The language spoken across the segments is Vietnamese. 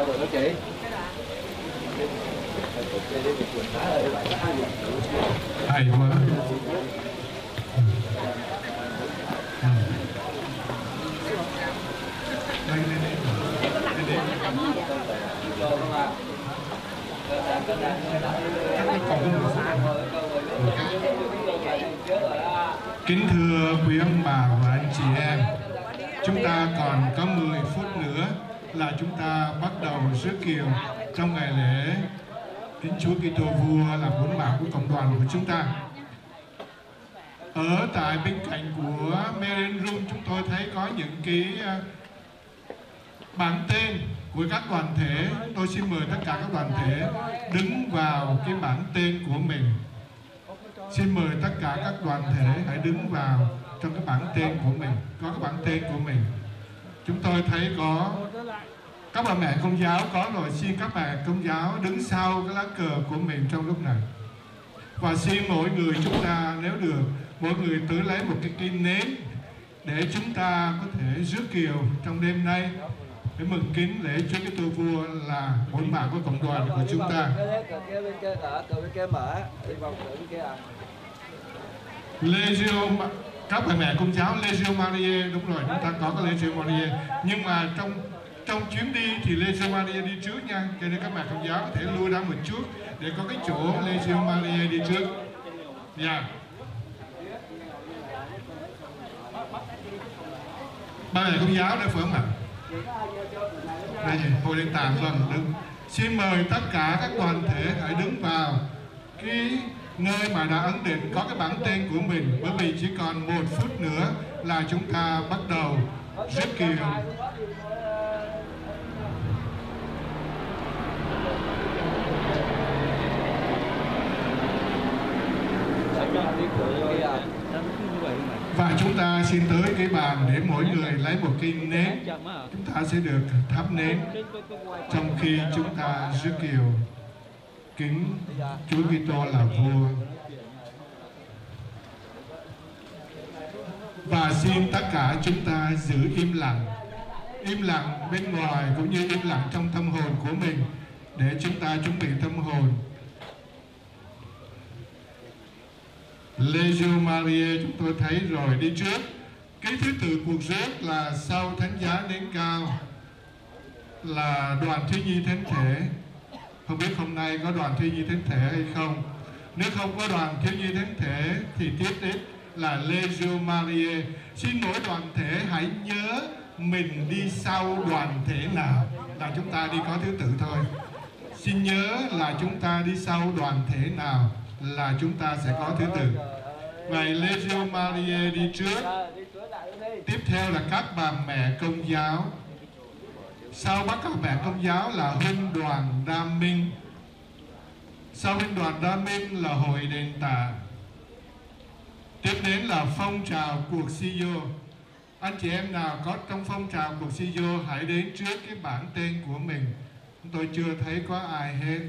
qua rồi đó chị. Hay quá. Đây đây đây Kính thưa quý ông bà và anh chị em, chúng ta còn có 10 phút là chúng ta bắt đầu rước kiều trong ngày lễ Kính Chúa Kitô Vua là bốn bảo của cộng đoàn của chúng ta. Ở tại bên cạnh của Marian Room chúng tôi thấy có những cái ờ, bảng tên của các đoàn thể. Tôi xin mời tất cả các đoàn thể đứng vào cái bảng tên của mình. Xin mời tất cả các đoàn thể hãy đứng vào trong cái bảng tên của mình, có cái bảng tên của mình. Chúng tôi thấy có các bà mẹ công giáo, có rồi xin các bà công giáo đứng sau cái lá cờ của mình trong lúc này. Và xin mỗi người chúng ta, nếu được, mỗi người tự lấy một cái kim nến để chúng ta có thể rước kiều trong đêm nay. Để mừng kính lễ Chúa Kitô Vua là bốn bà của cộng đoàn của chúng ta. Legio các bà mẹ, công giáo Legio Maria đúng rồi, chúng ta có cái Legio Maria nhưng mà trong trong chuyến đi thì Legio Maria đi trước nha. Cho nên các bà công giáo có thể lui ra một chút để có cái chỗ Legio Maria đi trước. Dạ. Yeah. ba mẹ công giáo đây phải không ạ đây gì hội lên tạm vâng đứng. Xin mời tất cả các đoàn thể hãy đứng vào. Cái nơi mà đã ấn định có cái bảng tên của mình, bởi vì chỉ còn một phút nữa là chúng ta bắt đầu. Rất kiều và chúng ta xin tới cái bàn để mỗi người lấy một cây nến. Chúng ta sẽ được thắp nến trong khi chúng ta rước kiều kính Chúa Kitô là vua. Và xin tất cả chúng ta giữ im lặng im lặng bên ngoài cũng như im lặng trong tâm hồn của mình để chúng ta chuẩn bị tâm hồn. Legio Maria chúng tôi thấy rồi đi trước. Cái thứ tự cuộc rước là sau thánh giá đến cao là đoàn thiếu nhi thánh thể không biết hôm nay có đoàn thiếu nhi thánh thể hay không. Nếu không có đoàn thiếu nhi thánh thể, thì tiếp đến là Legio Marie. xin mỗi đoàn thể hãy nhớ mình đi sau đoàn thể nào. Là chúng ta đi có thứ tự thôi. Xin nhớ là chúng ta đi sau đoàn thể nào, là chúng ta sẽ có thứ tự. Vậy Legio Maria đi trước. Tiếp theo là các bà mẹ công giáo sau bắt các mẹ công giáo là huynh đoàn đam minh? Sau huynh đoàn đam minh là hội đền tà tiếp đến là phong trào cuộc si vô. Anh chị em nào có trong phong trào cuộc si vô, hãy đến trước cái bảng tên của mình. Tôi chưa thấy có ai hết.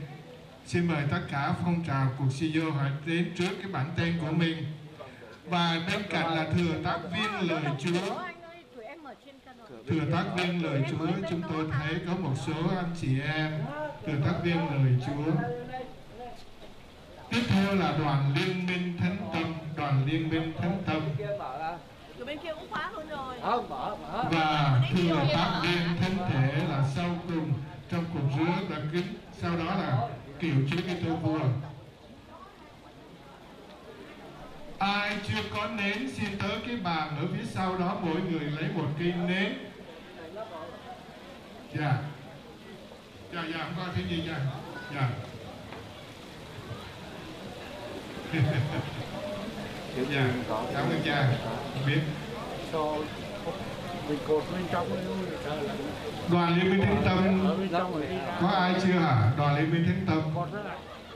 Xin mời tất cả phong trào cuộc si vô hãy đến trước cái bảng tên của mình. Và bên cạnh là thừa tác viên lời Chúa thừa tác viên lời Chúa chúng tôi thấy có một số anh chị em. Thừa tác viên lời Chúa. Tiếp theo là đoàn liên minh thánh tâm đoàn liên minh thánh tâm. Bên kia cũng khóa luôn rồi. Và thừa tác viên thánh thể là sau cùng trong cuộc rước là kính. Sau đó là kiểu Chúa Kitô vua. Ai chưa có nến xin tới cái bàn ở phía sau đó mỗi người lấy một cây nến dạ. Dạ dạ có cái gì nha. Dạ. Dạ. cảm ơn cha. Biết. Đoàn liên minh thánh tâm. Có ai chưa hả? Đoàn liên minh thánh tâm.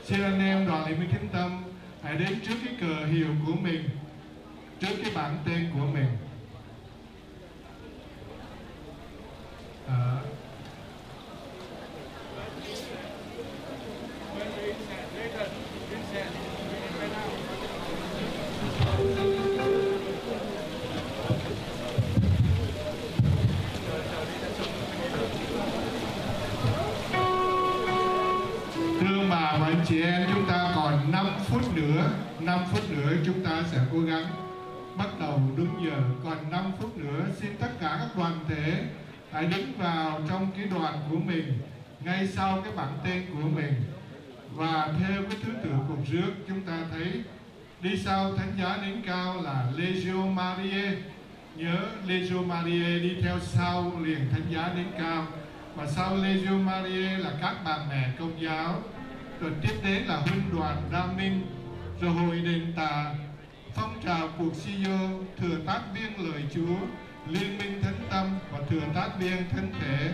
Xin anh em đoàn liên minh thánh tâm hãy đến trước cái cờ hiệu của mình trước cái bảng tên của mình. À. chị em, chúng ta còn 5 phút nữa 5 phút nữa chúng ta sẽ cố gắng bắt đầu đúng giờ. Còn 5 phút nữa, xin tất cả các đoàn thể hãy đứng vào trong cái đoàn của mình, ngay sau cái bảng tên của mình và theo cái thứ tự cuộc rước, chúng ta thấy đi sau thánh giá đến cao là Legio Marie nhớ Legio Marie đi theo sau liền thánh giá đến cao. Và sau Legio Marie là các bà mẹ công giáo. Rồi tiếp đến là huynh đoàn đa minh. Rồi hội đền tà, phong trào cuộc si vô, thừa tác viên lời chúa, liên minh thánh tâm và thừa tác viên thánh thể.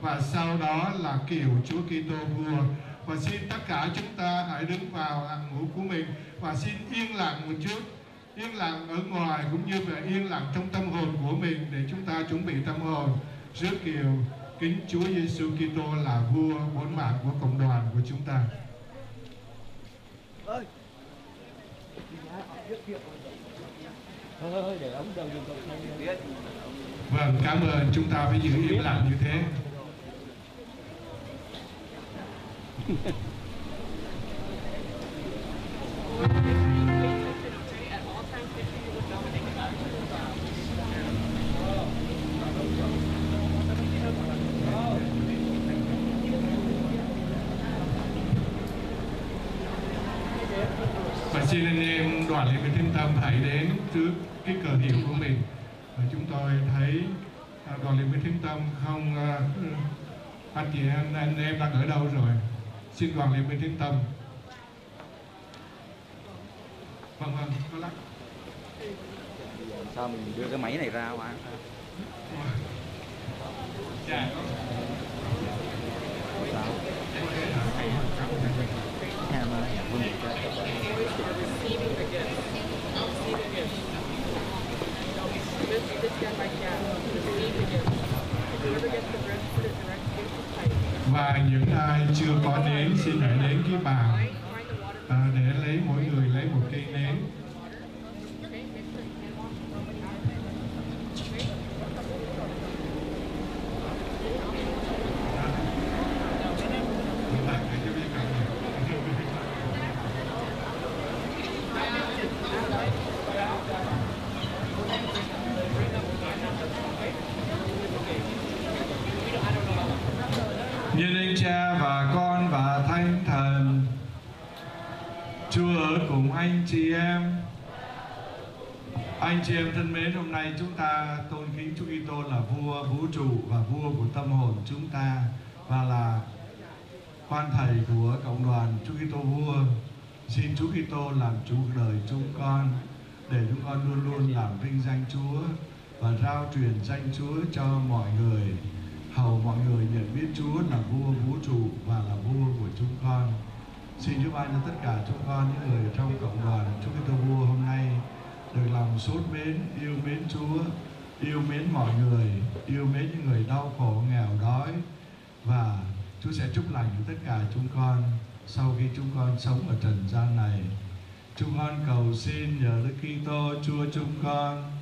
Và sau đó là kiểu chúa kitô vua và xin tất cả chúng ta hãy đứng vào hàng ngũ của mình và xin yên lặng một chút yên lặng ở ngoài cũng như là yên lặng trong tâm hồn của mình để chúng ta chuẩn bị tâm hồn rước kiều kính Chúa Giêsu Kitô là vua bốn mạng của cộng đoàn của chúng ta. ơi Vâng, cảm ơn chúng ta phải giữ im lặng như thế. Và xin anh em đoàn liên minh thiên tâm hãy đến trước cái cờ hiệu của mình. Và chúng tôi thấy à, đoàn liên minh thiên tâm không à, ừ, anh chị anh, anh em đang ở đâu rồi? Xin đoàn liên minh thiên tâm. Vâng vâng, có lắc. sao mình đưa cái máy này ra không Dạ. Xin hãy đến cái bàn Find, find the water. à, để lấy mỗi người lấy một cây nến. Okay, mix it. Hand wash. Okay. Nhân danh Cha và Con và Thánh Thần Chúa ở cùng anh chị em anh chị em thân mến, hôm nay chúng ta tôn kính Chúa Kitô là vua vũ trụ và vua của tâm hồn chúng ta và là quan thầy của cộng đoàn Chúa Kitô vua. Xin Chúa Kitô làm chủ đời chúng con để chúng con luôn luôn làm vinh danh Chúa và rao truyền danh Chúa cho mọi người hầu mọi người nhận biết Chúa là vua vũ trụ và là vua của chúng con. Xin Chúa ban cho tất cả chúng con những người trong cộng đoàn Chúa Kitô vua hôm nay được lòng sốt mến, yêu mến Chúa, yêu mến mọi người, yêu mến những người đau khổ, nghèo đói và Chúa sẽ chúc lành cho tất cả chúng con sau khi chúng con sống ở trần gian này. Chúng con cầu xin nhờ Đức Kitô Chúa chúng con.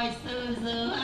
voice, Suzu.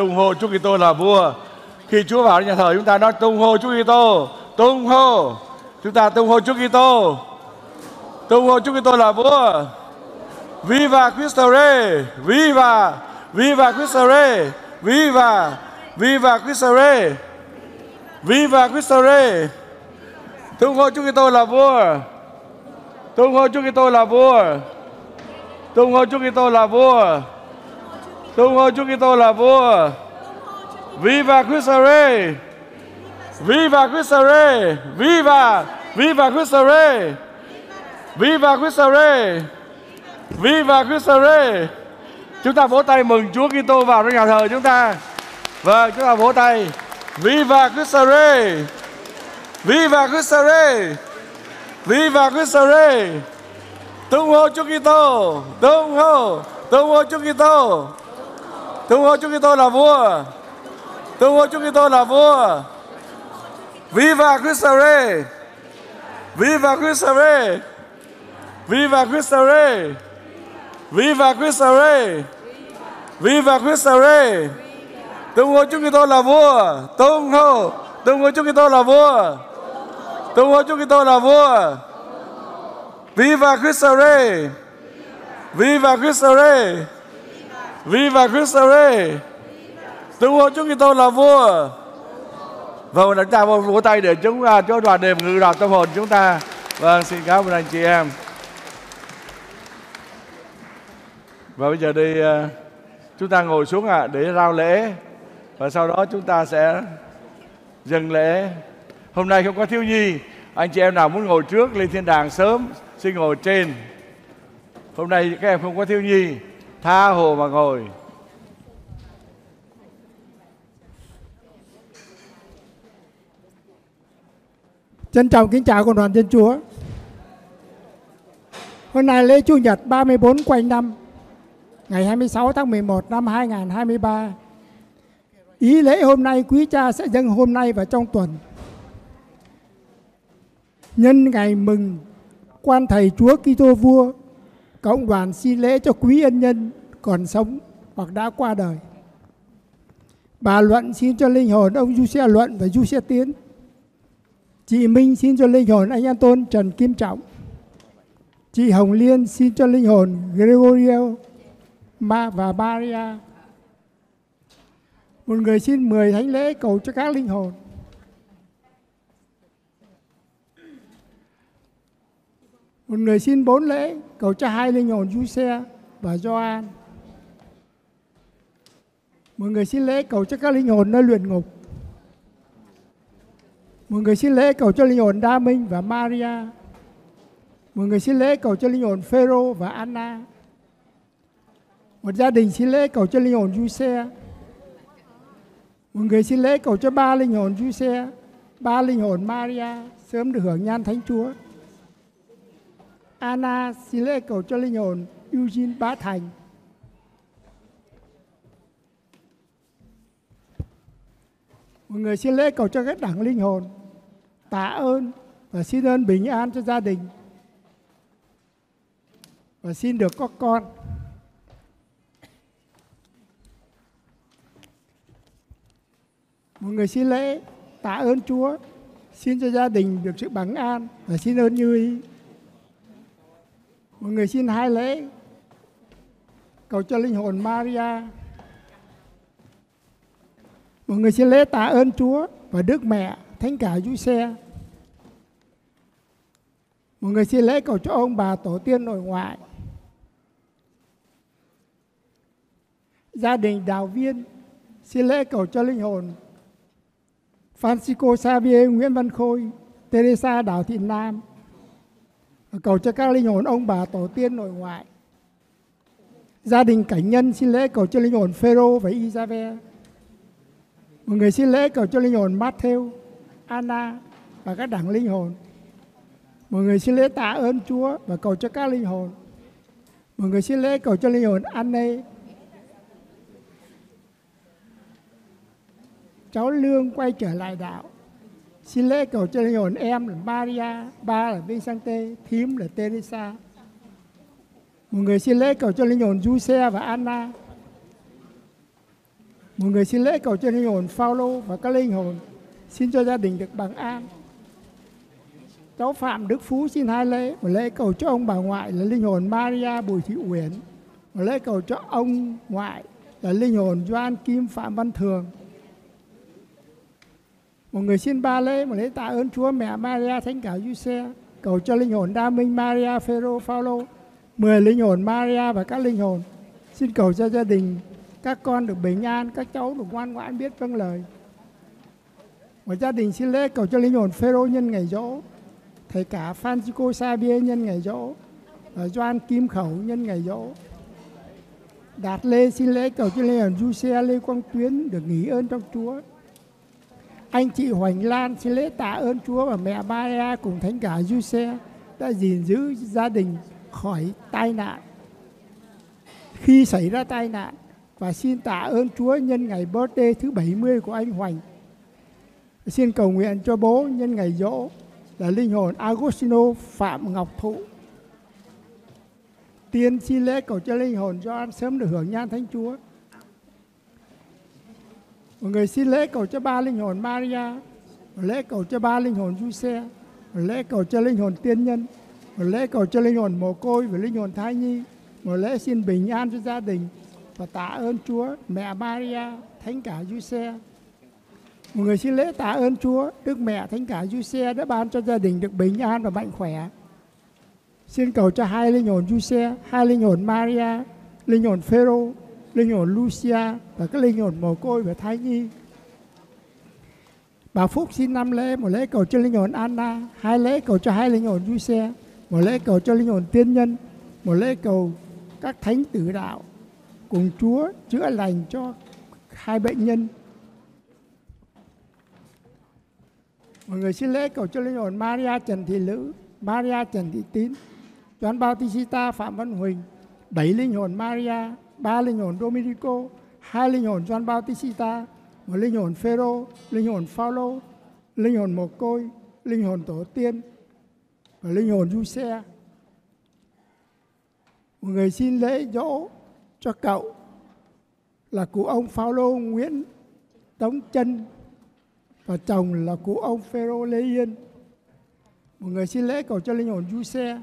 Tung hô Chúa Kitô là vua. Khi Chúa vào nhà thờ chúng ta nói tung hô Chúa Kitô, tung hô. Chúng ta tung hô Chúa Kitô. Tung hô Chúa Kitô là vua. Viva Cristo Rey, viva, viva Cristo Rey, viva, viva Cristo Rey. Viva Cristo Rey. Tung hô Chúa Kitô là vua. Tung hô Chúa Kitô là vua. Tung hô Chúa Kitô là vua. Tung hô Chúa Kitô là vua. Viva Cristo Rey. Viva Cristo Rey. Viva, Viva Cristo Rey. Viva Cristo Rey. Viva Cristo Rey. Chúng ta vỗ tay mừng Chúa Kitô vào trong nhà thờ chúng ta. Vâng, chúng ta vỗ tay. Viva Cristo Rey. Viva Cristo Rey. Viva Cristo Rey. Tung hô Chúa Kitô. Tung hô. Tung hô Chúa Kitô. Tung hô Chúa Kitô là vua. Tung hô Chúa Kitô là vua. Viva Cristo Rey. Viva Cristo Rey. Viva Cristo Rey. Viva Cristo Rey. Viva Cristo Rey. Tung hô Chúa Kitô là vua. Tung hô. Tung hô Chúa Kitô là vua. Tung hô Chúa Kitô là vua. Viva Cristo Rey. Viva Cristo Rey. Viva Cristo Rey. Tung hô Chúa Kitô là vua. Vâng, chúng ta vỗ vỗ tay để chúng à, cho đoàn đềm ngự đạo tâm hồn chúng ta. Vâng, xin cảm ơn anh chị em. Và bây giờ đi à, chúng ta ngồi xuống ạ để rao lễ và sau đó chúng ta sẽ dừng lễ. Hôm nay không có thiếu nhi, anh chị em nào muốn ngồi trước lên thiên đàng sớm xin ngồi trên. Hôm nay các em không có thiếu nhi, tha hồ mà ngồi Trân trọng kính chào cộng đoàn dân Chúa. Hôm nay lễ Chủ nhật 34 quanh năm, ngày 26 tháng 11 năm 2023. Ý lễ hôm nay quý cha sẽ dâng hôm nay và trong tuần. Nhân ngày mừng quan thầy Chúa Kitô vua cộng đoàn xin lễ cho quý ân nhân còn sống hoặc đã qua đời. Bà Luận xin cho linh hồn ông Du Xe Luận và Du Xe Tiến. Chị Minh xin cho linh hồn anh An Tôn Trần Kim Trọng. Chị Hồng Liên xin cho linh hồn Gregorio Ma và Maria. Một người xin mười thánh lễ cầu cho các linh hồn. Một người xin bốn lễ cầu cho hai linh hồn Du Xe và Gioan. Một người xin lễ cầu cho các linh hồn nơi luyện ngục. Một người xin lễ cầu cho linh hồn Đa Minh và Maria. Một người xin lễ cầu cho linh hồn Phêrô và Anna. Một gia đình xin lễ cầu cho linh hồn Giuse. Một người xin lễ cầu cho ba linh hồn Giuse, ba linh hồn Maria sớm được hưởng nhan Thánh Chúa. Anna xin lễ cầu cho linh hồn Eugene Bá Thành. Mọi người xin lễ cầu cho các đảng linh hồn tạ ơn và xin ơn bình an cho gia đình và xin được có con. Mọi người xin lễ tạ ơn Chúa, xin cho gia đình được sự bằng an và xin ơn như ý mọi người xin hai lễ cầu cho linh hồn Maria. Mọi người xin lễ tạ ơn Chúa và Đức Mẹ Thánh cả Du Xe. Người xin lễ cầu cho ông bà tổ tiên nội ngoại. Gia đình Đào Viên xin lễ cầu cho linh hồn Francisco Xavier Nguyễn Văn Khôi, Teresa Đào Thị Nam. Và cầu cho các linh hồn ông bà tổ tiên nội ngoại. Gia đình Cảnh Nhân xin lễ cầu cho linh hồn Phêrô và Isabel. Một người xin lễ cầu cho linh hồn Matthew, Anna và các đảng linh hồn. Một người xin lễ tạ ơn Chúa và cầu cho các linh hồn. Một người xin lễ cầu cho linh hồn Anne. Cháu Lương quay trở lại đạo. Xin lễ cầu cho linh hồn em là Maria, ba là Vincente, thím là Teresa. Một người xin lễ cầu cho linh hồn Giuse và Anna. Một người xin lễ cầu cho linh hồn Phaolô và các linh hồn xin cho gia đình được bằng an. Cháu Phạm Đức Phú xin hai lễ, một lễ cầu cho ông bà ngoại là linh hồn Maria Bùi Thị Uyển, một lễ cầu cho ông ngoại là linh hồn Doan Kim Phạm Văn Thường. Một người xin ba lễ, một lễ tạ ơn Chúa Mẹ Maria Thánh Cả Giuse, cầu cho linh hồn Đa Minh Maria Phêrô Phaolô, mười linh hồn Maria và các linh hồn. Xin cầu cho gia đình các con được bình an, các cháu được ngoan ngoãn biết vâng lời. Một gia đình xin lễ cầu cho linh hồn Phêrô nhân ngày dỗ, thầy cả Francisco Xavier nhân ngày dỗ, và Doan Kim Khẩu nhân ngày dỗ. Đạt Lê xin lễ cầu cho linh hồn Giuse Lê Quang Tuyến được nghỉ ơn trong Chúa. Anh chị Hoành Lan xin lễ tạ ơn Chúa và mẹ Maria cùng thánh cả Giuse đã gìn giữ gia đình khỏi tai nạn. Khi xảy ra tai nạn, và xin tạ ơn Chúa nhân ngày birthday thứ 70 của anh Hoành. Xin cầu nguyện cho bố nhân ngày dỗ là linh hồn Agostino Phạm Ngọc Thụ. Tiên xin lễ cầu cho linh hồn Gioan sớm được hưởng nhan Thánh Chúa mọi người xin lễ cầu cho ba linh hồn Maria, lễ cầu cho ba linh hồn Giuse, lễ cầu cho linh hồn tiên nhân, một lễ cầu cho linh hồn mồ côi và linh hồn thai nhi, một lễ xin bình an cho gia đình và tạ ơn Chúa, mẹ Maria, thánh cả Giuse. Mọi người xin lễ tạ ơn Chúa, Đức Mẹ Thánh cả Giuse đã ban cho gia đình được bình an và mạnh khỏe. Xin cầu cho hai linh hồn Giuse, hai linh hồn Maria, linh hồn Phêrô, linh hồn Lucia và các linh hồn mồ côi và thai nhi. Bà Phúc xin năm lễ, một lễ cầu cho linh hồn Anna, hai lễ cầu cho hai linh hồn Lucia, một lễ cầu cho linh hồn tiên nhân, một lễ cầu các thánh tử đạo cùng Chúa chữa lành cho hai bệnh nhân. Mọi người xin lễ cầu cho linh hồn Maria Trần Thị Lữ, Maria Trần Thị Tín, Doãn Bautista Phạm Văn Huỳnh, bảy linh hồn Maria, ba linh hồn Dominico, hai linh hồn Juan Bautista, một linh hồn Phêrô, linh hồn Phaolô, linh hồn Mồ Côi, linh hồn Tổ tiên và linh hồn Du Xe. Người xin lễ dỗ cho cậu là cụ ông Phaolô Nguyễn Tống Chân và chồng là cụ ông Phêrô Lê Yên. Một người xin lễ cầu cho linh hồn Du Xe.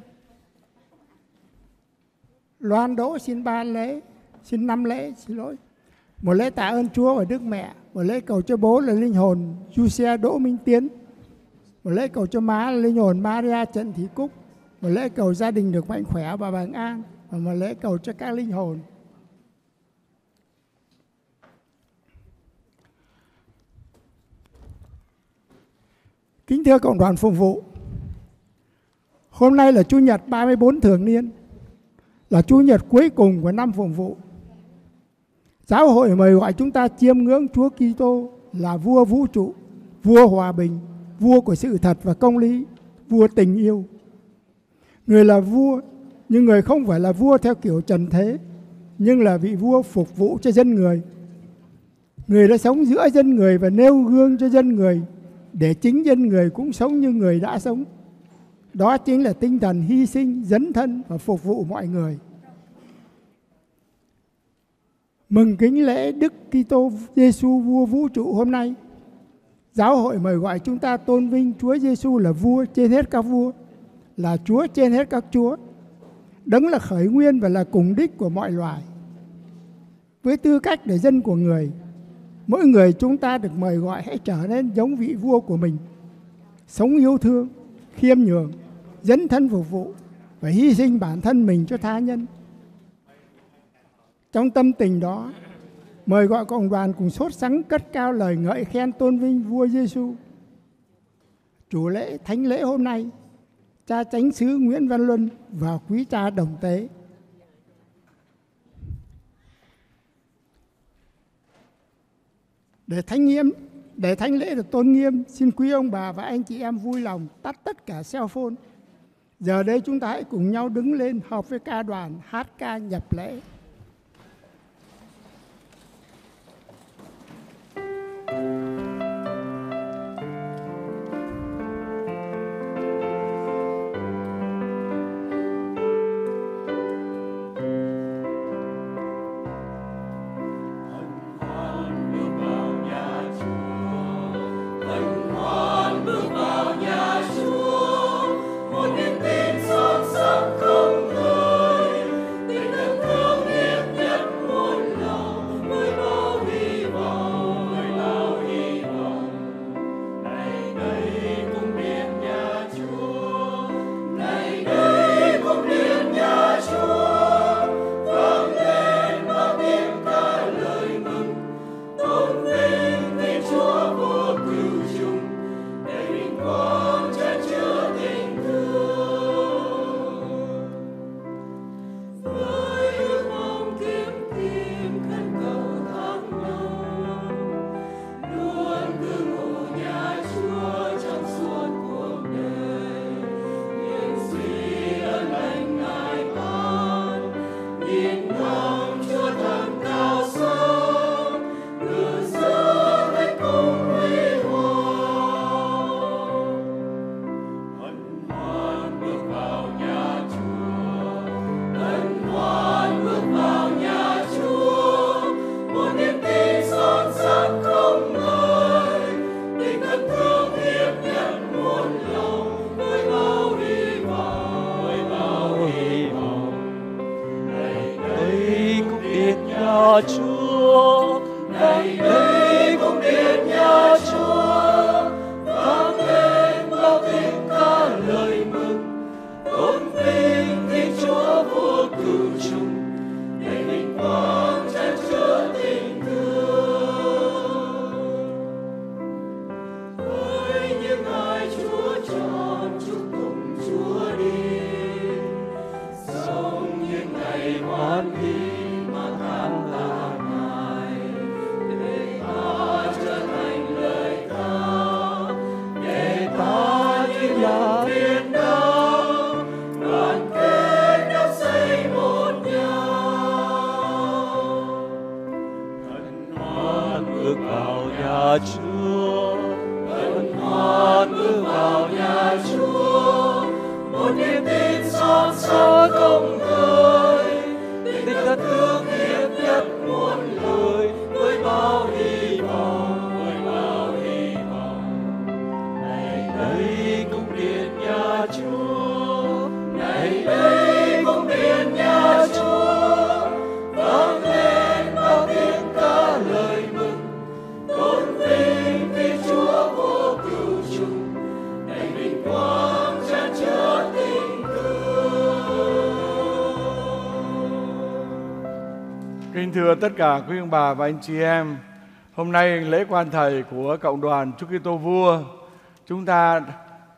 Loan Đỗ xin ban lễ, xin năm lễ, xin lỗi. Một lễ tạ ơn Chúa và Đức Mẹ, một lễ cầu cho bố là linh hồn Du Xe Đỗ Minh Tiến, một lễ cầu cho má là linh hồn Maria Trần Thị Cúc, một lễ cầu gia đình được mạnh khỏe và bình an và một lễ cầu cho các linh hồn. Kính thưa cộng đoàn phục vụ, hôm nay là Chủ nhật 34 thường niên, là Chủ nhật cuối cùng của năm phục vụ. Giáo hội mời gọi chúng ta chiêm ngưỡng Chúa Kitô là vua vũ trụ, vua hòa bình, vua của sự thật và công lý, vua tình yêu. Người là vua, nhưng người không phải là vua theo kiểu trần thế, nhưng là vị vua phục vụ cho dân người. Người đã sống giữa dân người và nêu gương cho dân người, để chính dân người cũng sống như người đã sống. Đó chính là tinh thần hy sinh, dấn thân và phục vụ mọi người. Mừng kính lễ Đức Kitô Giêsu vua vũ trụ hôm nay. Giáo hội mời gọi chúng ta tôn vinh Chúa Giêsu là vua trên hết các vua, là Chúa trên hết các chúa. Đấng là khởi nguyên và là cùng đích của mọi loài. Với tư cách để dân của người, mỗi người chúng ta được mời gọi hãy trở nên giống vị vua của mình. Sống yêu thương, khiêm nhường, dấn thân phục vụ và hy sinh bản thân mình cho tha nhân. Trong tâm tình đó, mời gọi cộng đoàn cùng sốt sắng cất cao lời ngợi khen tôn vinh vua Giêsu. Chủ lễ thánh lễ hôm nay, cha chánh sứ Nguyễn Văn Luân và quý cha đồng tế. Để thánh nghiêm, để thánh lễ được tôn nghiêm, xin quý ông bà và anh chị em vui lòng tắt tất cả cell phone. Giờ đây chúng ta hãy cùng nhau đứng lên hợp với ca đoàn hát ca nhập lễ. Tất cả quý ông bà và anh chị em, hôm nay lễ quan thầy của cộng đoàn Chúa Kitô Vua, chúng ta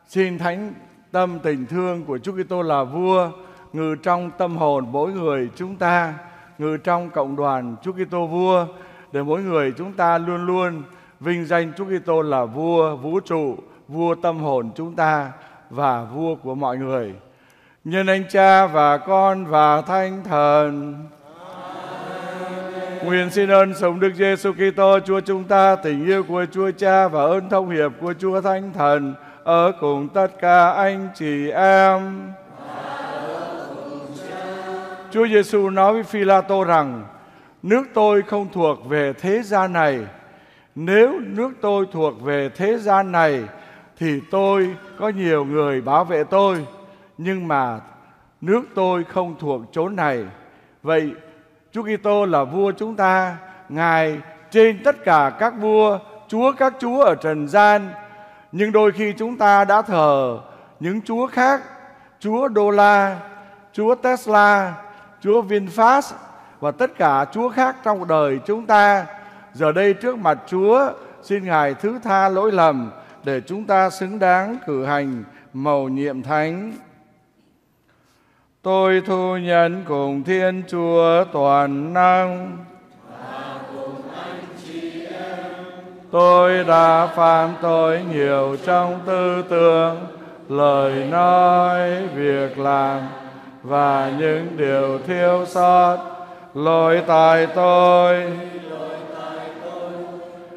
xin thánh tâm tình thương của Chúa Kitô là vua ngự trong tâm hồn mỗi người chúng ta, ngự trong cộng đoàn Chúa Kitô Vua để mỗi người chúng ta luôn luôn vinh danh Chúa Kitô là vua vũ trụ, vua tâm hồn chúng ta và vua của mọi người. Nhân anh cha và con và thánh thần. Nguyện xin ơn sống Đức Giêsu Kitô Chúa chúng ta, tình yêu của Chúa Cha và ơn thông hiệp của Chúa Thánh Thần ở cùng tất cả anh chị em. Chúa Giêsu nói với Phi-la-tô rằng: Nước tôi không thuộc về thế gian này. Nếu nước tôi thuộc về thế gian này thì tôi có nhiều người bảo vệ tôi, nhưng mà nước tôi không thuộc chốn này. Vậy Chúa Kitô là vua chúng ta, Ngài trên tất cả các vua, chúa các chúa ở trần gian. Nhưng đôi khi chúng ta đã thờ những chúa khác, chúa đô la, chúa Tesla, chúa VinFast và tất cả chúa khác trong đời chúng ta. Giờ đây trước mặt Chúa, xin Ngài thứ tha lỗi lầm để chúng ta xứng đáng cử hành mầu nhiệm thánh. Tôi thu nhận cùng Thiên Chúa toàn năng. Tôi đã phạm tội nhiều trong tư tưởng, lời nói, việc làm và những điều thiếu sót. Lỗi tại tôi,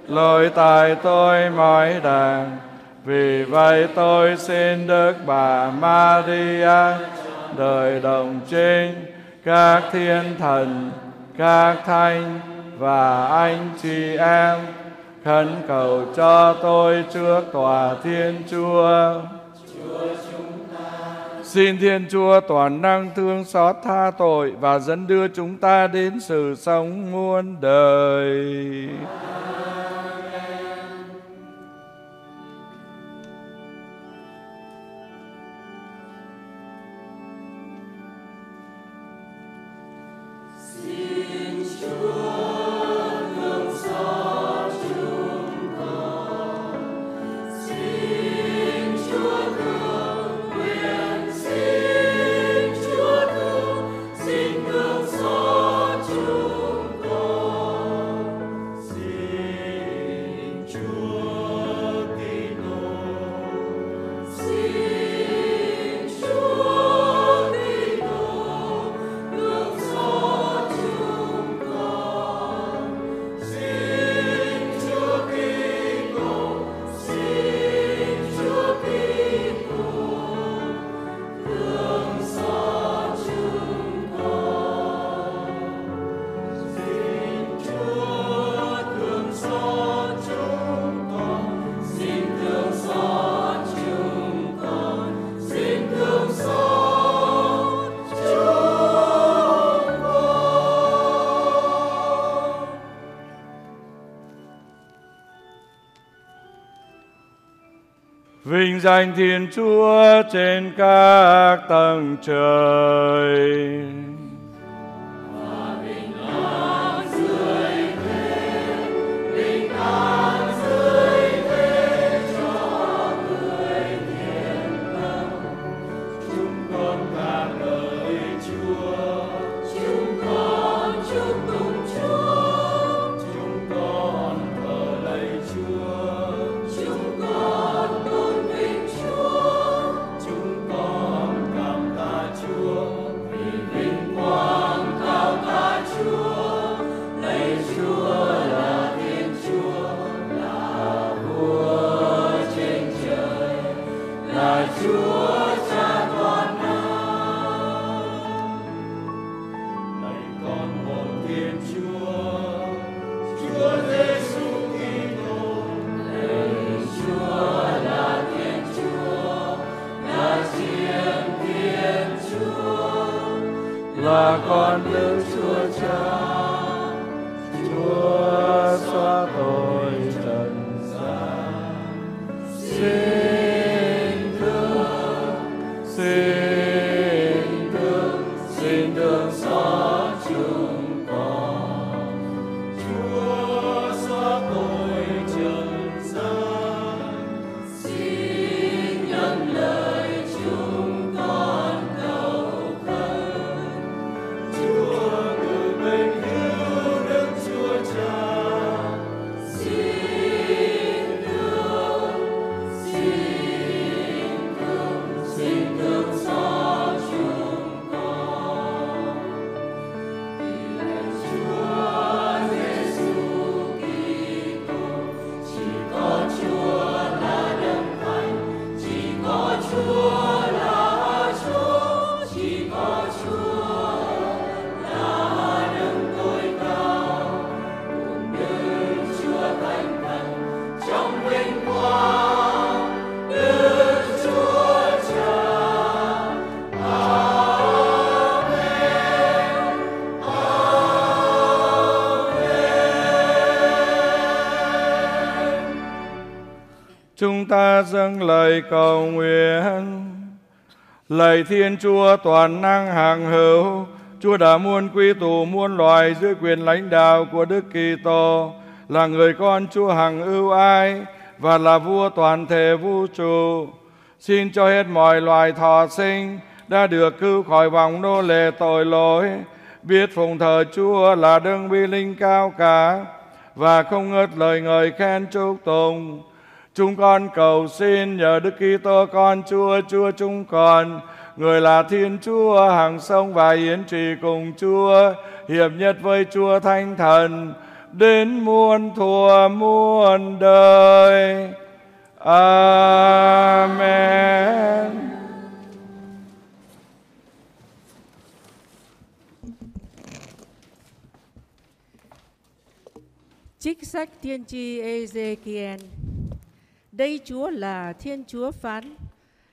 lỗi tại tôi mọi đàng. Vì vậy tôi xin Đức Bà Maria đời đồng trên các thiên thần, các thánh và anh chị em khẩn cầu cho tôi trước tòa Thiên Chúa. Xin Thiên Chúa toàn năng thương xót tha tội và dẫn đưa chúng ta đến sự sống muôn đời. Amen. Danh Thiên Chúa trên các tầng trời. Lời cầu nguyện. Lạy Thiên Chúa toàn năng hàng hữu, Chúa đã muôn quy tụ muôn loài dưới quyền lãnh đạo của Đức Kitô, là người con Chúa hằng ưu ái và là vua toàn thể vũ trụ. Xin cho hết mọi loài thọ sinh đã được cứu khỏi vòng nô lệ tội lỗi, biết phụng thờ Chúa là đấng bi linh cao cả và không ngớt lời ngợi khen chúc tùng Chúng con cầu xin nhờ Đức Kitô con Chúa, Chúa chúng con, người là Thiên Chúa, hàng sông và yến trì cùng Chúa, hiệp nhất với Chúa Thánh Thần, đến muôn thuở muôn đời. Amen. Trích sách tiên tri Ezekiel đây Chúa là Thiên Chúa phán,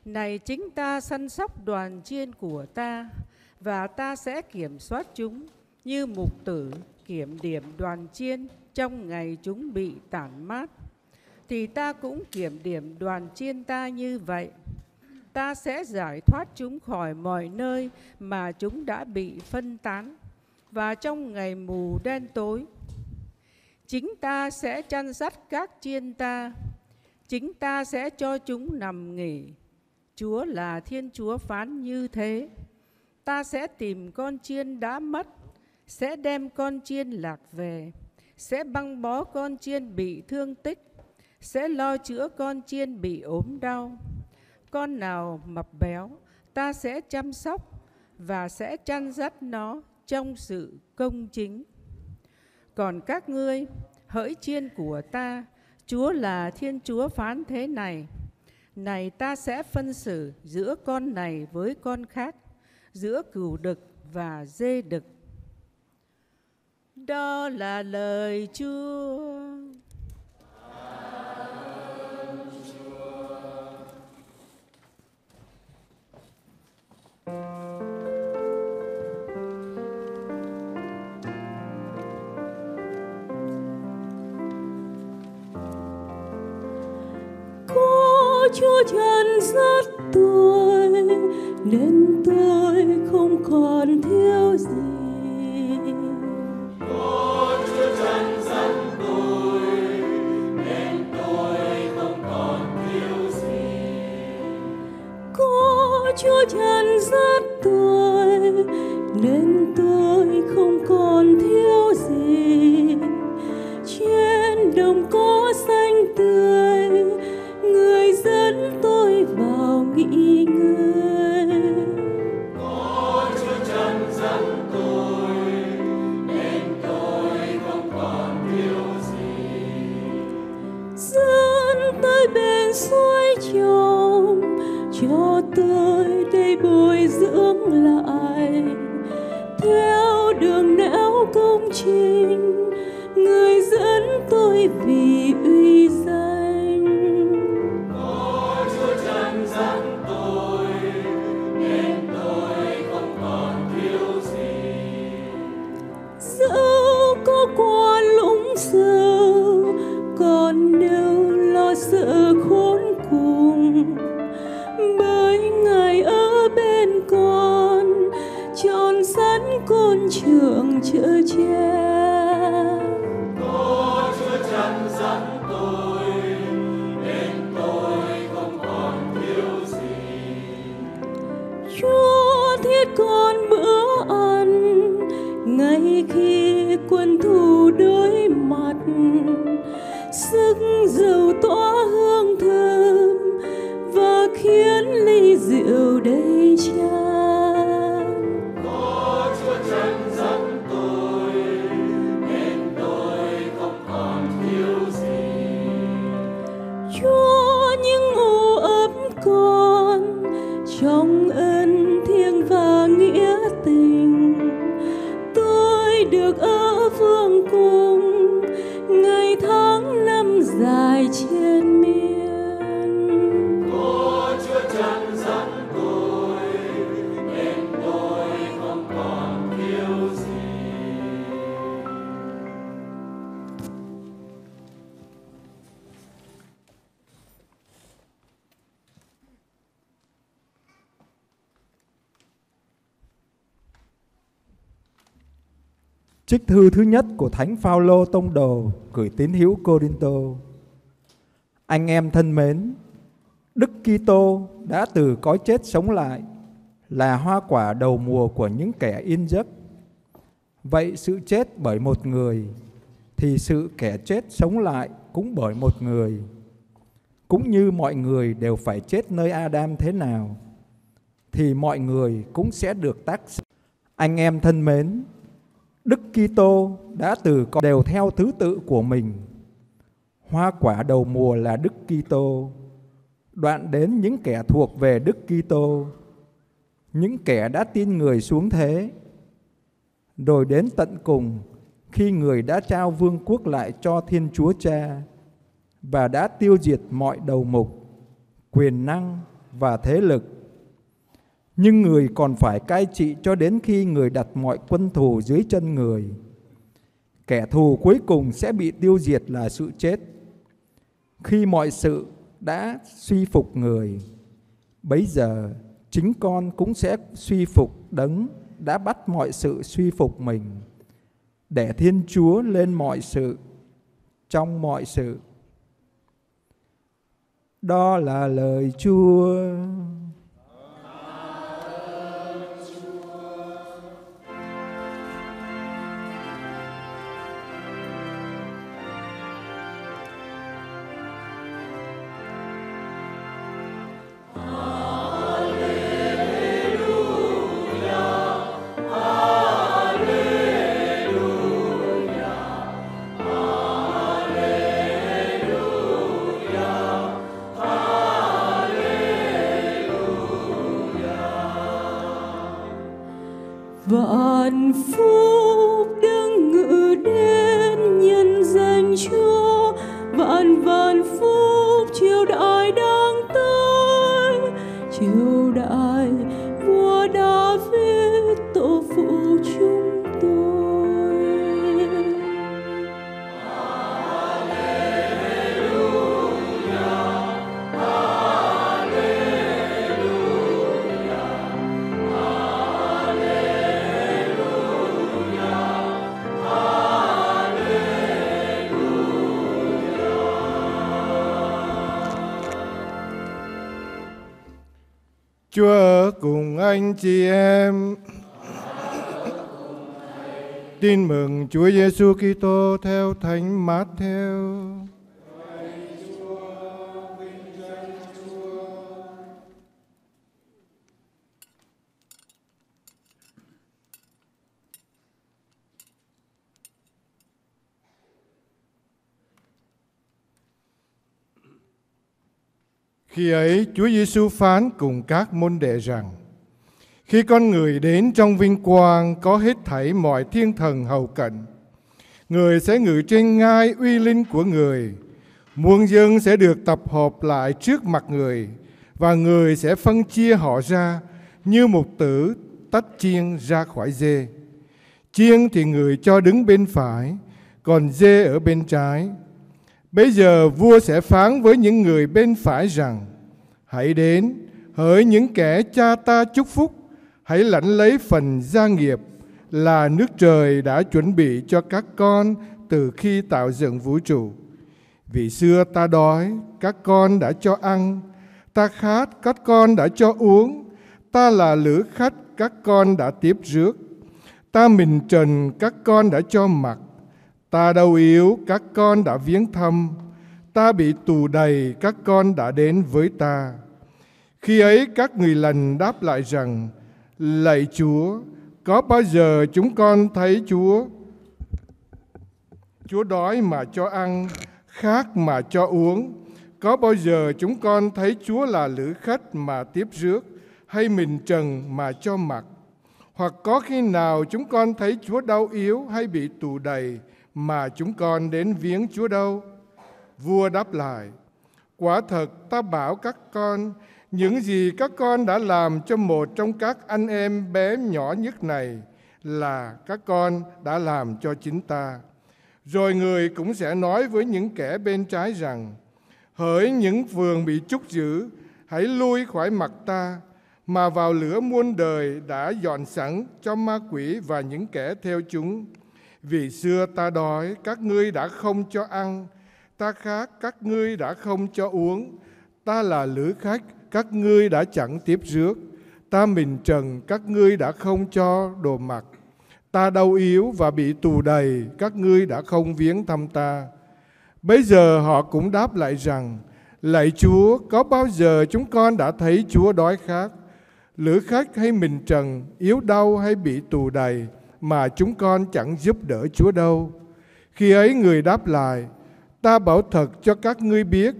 Này chính ta săn sóc đoàn chiên của ta, Và ta sẽ kiểm soát chúng Như mục tử kiểm điểm đoàn chiên Trong ngày chúng bị tản mát. Thì ta cũng kiểm điểm đoàn chiên ta như vậy. Ta sẽ giải thoát chúng khỏi mọi nơi Mà chúng đã bị phân tán, Và trong ngày mù đen tối, chính ta sẽ chăn dắt các chiên ta chính ta sẽ cho chúng nằm nghỉ. Chúa là thiên chúa phán như thế. Ta sẽ tìm con chiên đã mất sẽ đem con chiên lạc về sẽ băng bó con chiên bị thương tích sẽ lo chữa con chiên bị ốm đau. Con nào mập béo ta sẽ chăm sóc và sẽ chăn dắt nó trong sự công chính. Còn các ngươi, hỡi chiên của ta, Chúa là Thiên Chúa phán thế này. Này ta sẽ phân xử giữa con này với con khác, giữa cừu đực và dê đực. Đó là lời Chúa. Chúa chân rất tôi nên tôi không còn thiếu gì. Có Chúa chân rất tôi nên thư thứ nhất của Thánh Phaolô tông đồ gửi tín hữu Corinto. Anh em thân mến, Đức Kitô đã từ cõi chết sống lại, là hoa quả đầu mùa của những kẻ yên giấc. Vậy sự chết bởi một người thì sự kẻ chết sống lại cũng bởi một người. Cũng như mọi người đều phải chết nơi Adam thế nào thì mọi người cũng sẽ được tác anh em thân mến, Đức Kitô đã từ con đều theo thứ tự của mình. Hoa quả đầu mùa là Đức Kitô, đoạn đến những kẻ thuộc về Đức Kitô, những kẻ đã tin người xuống thế, rồi đến tận cùng khi người đã trao vương quốc lại cho Thiên Chúa Cha và đã tiêu diệt mọi đầu mục, quyền năng và thế lực nhưng người còn phải cai trị cho đến khi người đặt mọi quân thù dưới chân người. Kẻ thù cuối cùng sẽ bị tiêu diệt là sự chết. Khi mọi sự đã suy phục người, bấy giờ chính con cũng sẽ suy phục đấng đã bắt mọi sự suy phục mình để Thiên Chúa lên mọi sự trong mọi sự. Đó là lời Chúa. Anh chị em. Tin mừng Chúa Giêsu Kitô theo Thánh Matthew. Khi ấy, Chúa Giêsu phán cùng các môn đệ rằng: khi con người đến trong vinh quang có hết thảy mọi thiên thần hầu cận, người sẽ ngự trên ngai uy linh của người. Muôn dân sẽ được tập hợp lại trước mặt người và người sẽ phân chia họ ra như một tử tách chiên ra khỏi dê. Chiên thì người cho đứng bên phải, còn dê ở bên trái. Bây giờ vua sẽ phán với những người bên phải rằng Hãy đến, hỡi những kẻ cha ta chúc phúc Hãy lãnh lấy phần gia nghiệp Là nước trời đã chuẩn bị cho các con Từ khi tạo dựng vũ trụ. Vì xưa ta đói, các con đã cho ăn. Ta khát, các con đã cho uống. Ta là lữ khách, các con đã tiếp rước. Ta mình trần, các con đã cho mặc. Ta đau yếu, các con đã viếng thăm. Ta bị tù đầy, các con đã đến với ta. Khi ấy các người lành đáp lại rằng, Lạy Chúa, có bao giờ chúng con thấy Chúa? Chúa đói mà cho ăn, khát mà cho uống. Có bao giờ chúng con thấy Chúa là lữ khách mà tiếp rước, hay mình trần mà cho mặc? Hoặc có khi nào chúng con thấy Chúa đau yếu hay bị tù đầy, mà chúng con đến viếng Chúa đâu? Vua đáp lại, quả thật ta bảo các con, những gì các con đã làm cho một trong các anh em bé nhỏ nhất này là các con đã làm cho chính ta. Rồi người cũng sẽ nói với những kẻ bên trái rằng, hỡi những vườn bị trút giữ, hãy lui khỏi mặt ta, mà vào lửa muôn đời đã dọn sẵn cho ma quỷ và những kẻ theo chúng Vì xưa ta đói, các ngươi đã không cho ăn, ta khát, các ngươi đã không cho uống, ta là lữ khách, các ngươi đã chẳng tiếp rước, ta mình trần, các ngươi đã không cho đồ mặc, ta đau yếu và bị tù đầy, các ngươi đã không viếng thăm ta. Bây giờ họ cũng đáp lại rằng, Lạy Chúa, có bao giờ chúng con đã thấy Chúa đói khát, lữ khách hay mình trần, yếu đau hay bị tù đầy, mà chúng con chẳng giúp đỡ Chúa đâu. Khi ấy người đáp lại, ta bảo thật cho các ngươi biết,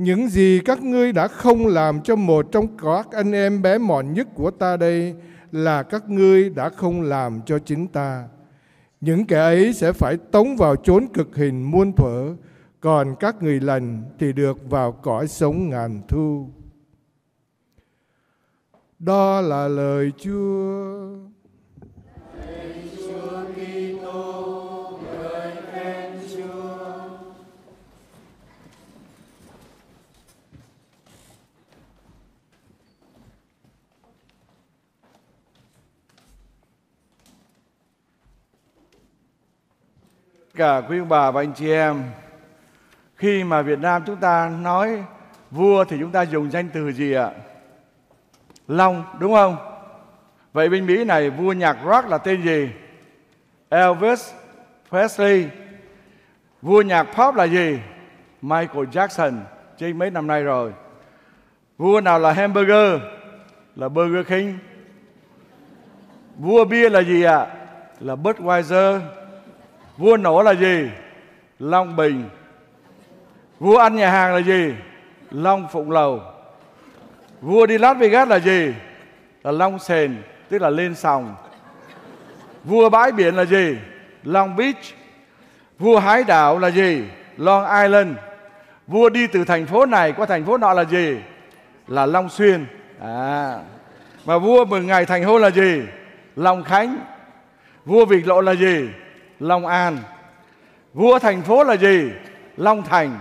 những gì các ngươi đã không làm cho một trong các anh em bé mọn nhất của ta đây là các ngươi đã không làm cho chính ta. Những kẻ ấy sẽ phải tống vào chốn cực hình muôn thuở, còn các người lành thì được vào cõi sống ngàn thu. Đó là lời Chúa. Cả quý ông bà và anh chị em khi mà Việt Nam chúng ta nói vua thì chúng ta dùng danh từ gì ạ? Long, đúng không? Vậy bên Mỹ này vua nhạc rock là tên gì? Elvis Presley. Vua nhạc pop là gì? Michael Jackson. Trên mấy năm nay rồi. Vua nào là hamburger? Là Burger King. Vua bia là gì ạ? Là Budweiser. Vua nổ là gì? Long Bình. Vua ăn nhà hàng là gì? Long Phụng Lầu. Vua đi Las Vegas là gì? Là Long Sền, tức là lên sòng. Vua bãi biển là gì? Long Beach. Vua hái đảo là gì? Long Island. Vua đi từ thành phố này qua thành phố nọ là gì? Là Long Xuyên. À. Mà vua mừng ngày thành hôn là gì? Long Khánh. Vua Vịnh Lộ là gì? Long An. Vua thành phố là gì? Long Thành.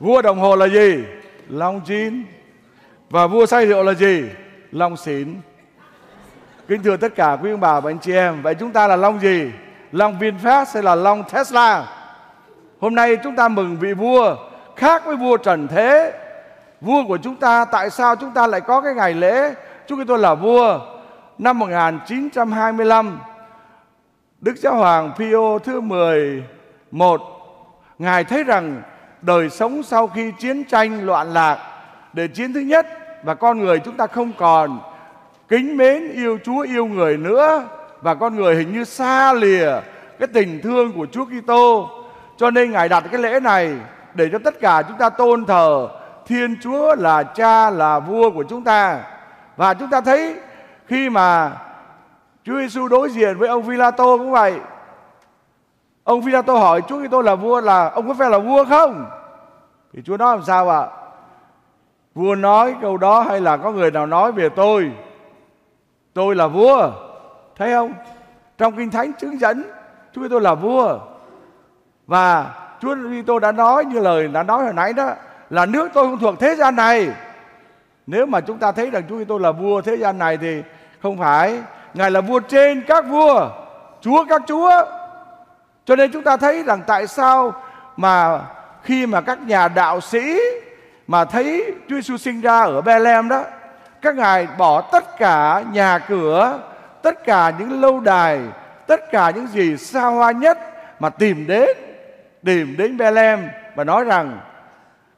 Vua đồng hồ là gì? Long Chín. Và vua say rượu là gì? Long Xín. Kính thưa tất cả quý ông bà và anh chị em, vậy chúng ta là Long gì? Long VinFast hay là Long Tesla? Hôm nay chúng ta mừng vị vua khác với vua Trần Thế. Vua của chúng ta tại sao chúng ta lại có cái ngày lễ chúng tôi là vua năm 1925 Đức Giáo Hoàng Pio thứ 11 Ngài thấy rằng đời sống sau khi chiến tranh loạn lạc để chiến thứ nhất và con người chúng ta không còn kính mến yêu Chúa yêu người nữa và con người hình như xa lìa cái tình thương của Chúa Kitô. Cho nên ngài đặt cái lễ này để cho tất cả chúng ta tôn thờ Thiên Chúa là Cha, là Vua của chúng ta. Và chúng ta thấy khi mà Chúa Giêsu đối diện với ông Pilato cũng vậy. Ông Pilato hỏi Chúa Kitô là vua là, ông có phải là vua không? Thì Chúa nói làm sao ạ? Vua nói câu đó hay là có người nào nói về tôi? Tôi là vua. Thấy không? Trong kinh thánh chứng dẫn, Chúa Kitô là vua. Và Chúa Kitô đã nói như lời đã nói hồi nãy đó, là nước tôi không thuộc thế gian này. Nếu mà chúng ta thấy rằng Chúa Kitô là vua thế gian này thì không phải ngài là vua trên các vua, chúa các chúa. Cho nên chúng ta thấy rằng tại sao mà khi mà các nhà đạo sĩ mà thấy Chúa Giêsu sinh ra ở Bethlehem đó, các ngài bỏ tất cả nhà cửa, tất cả những lâu đài, tất cả những gì xa hoa nhất mà tìm đến tìm đến Bethlehem và nói rằng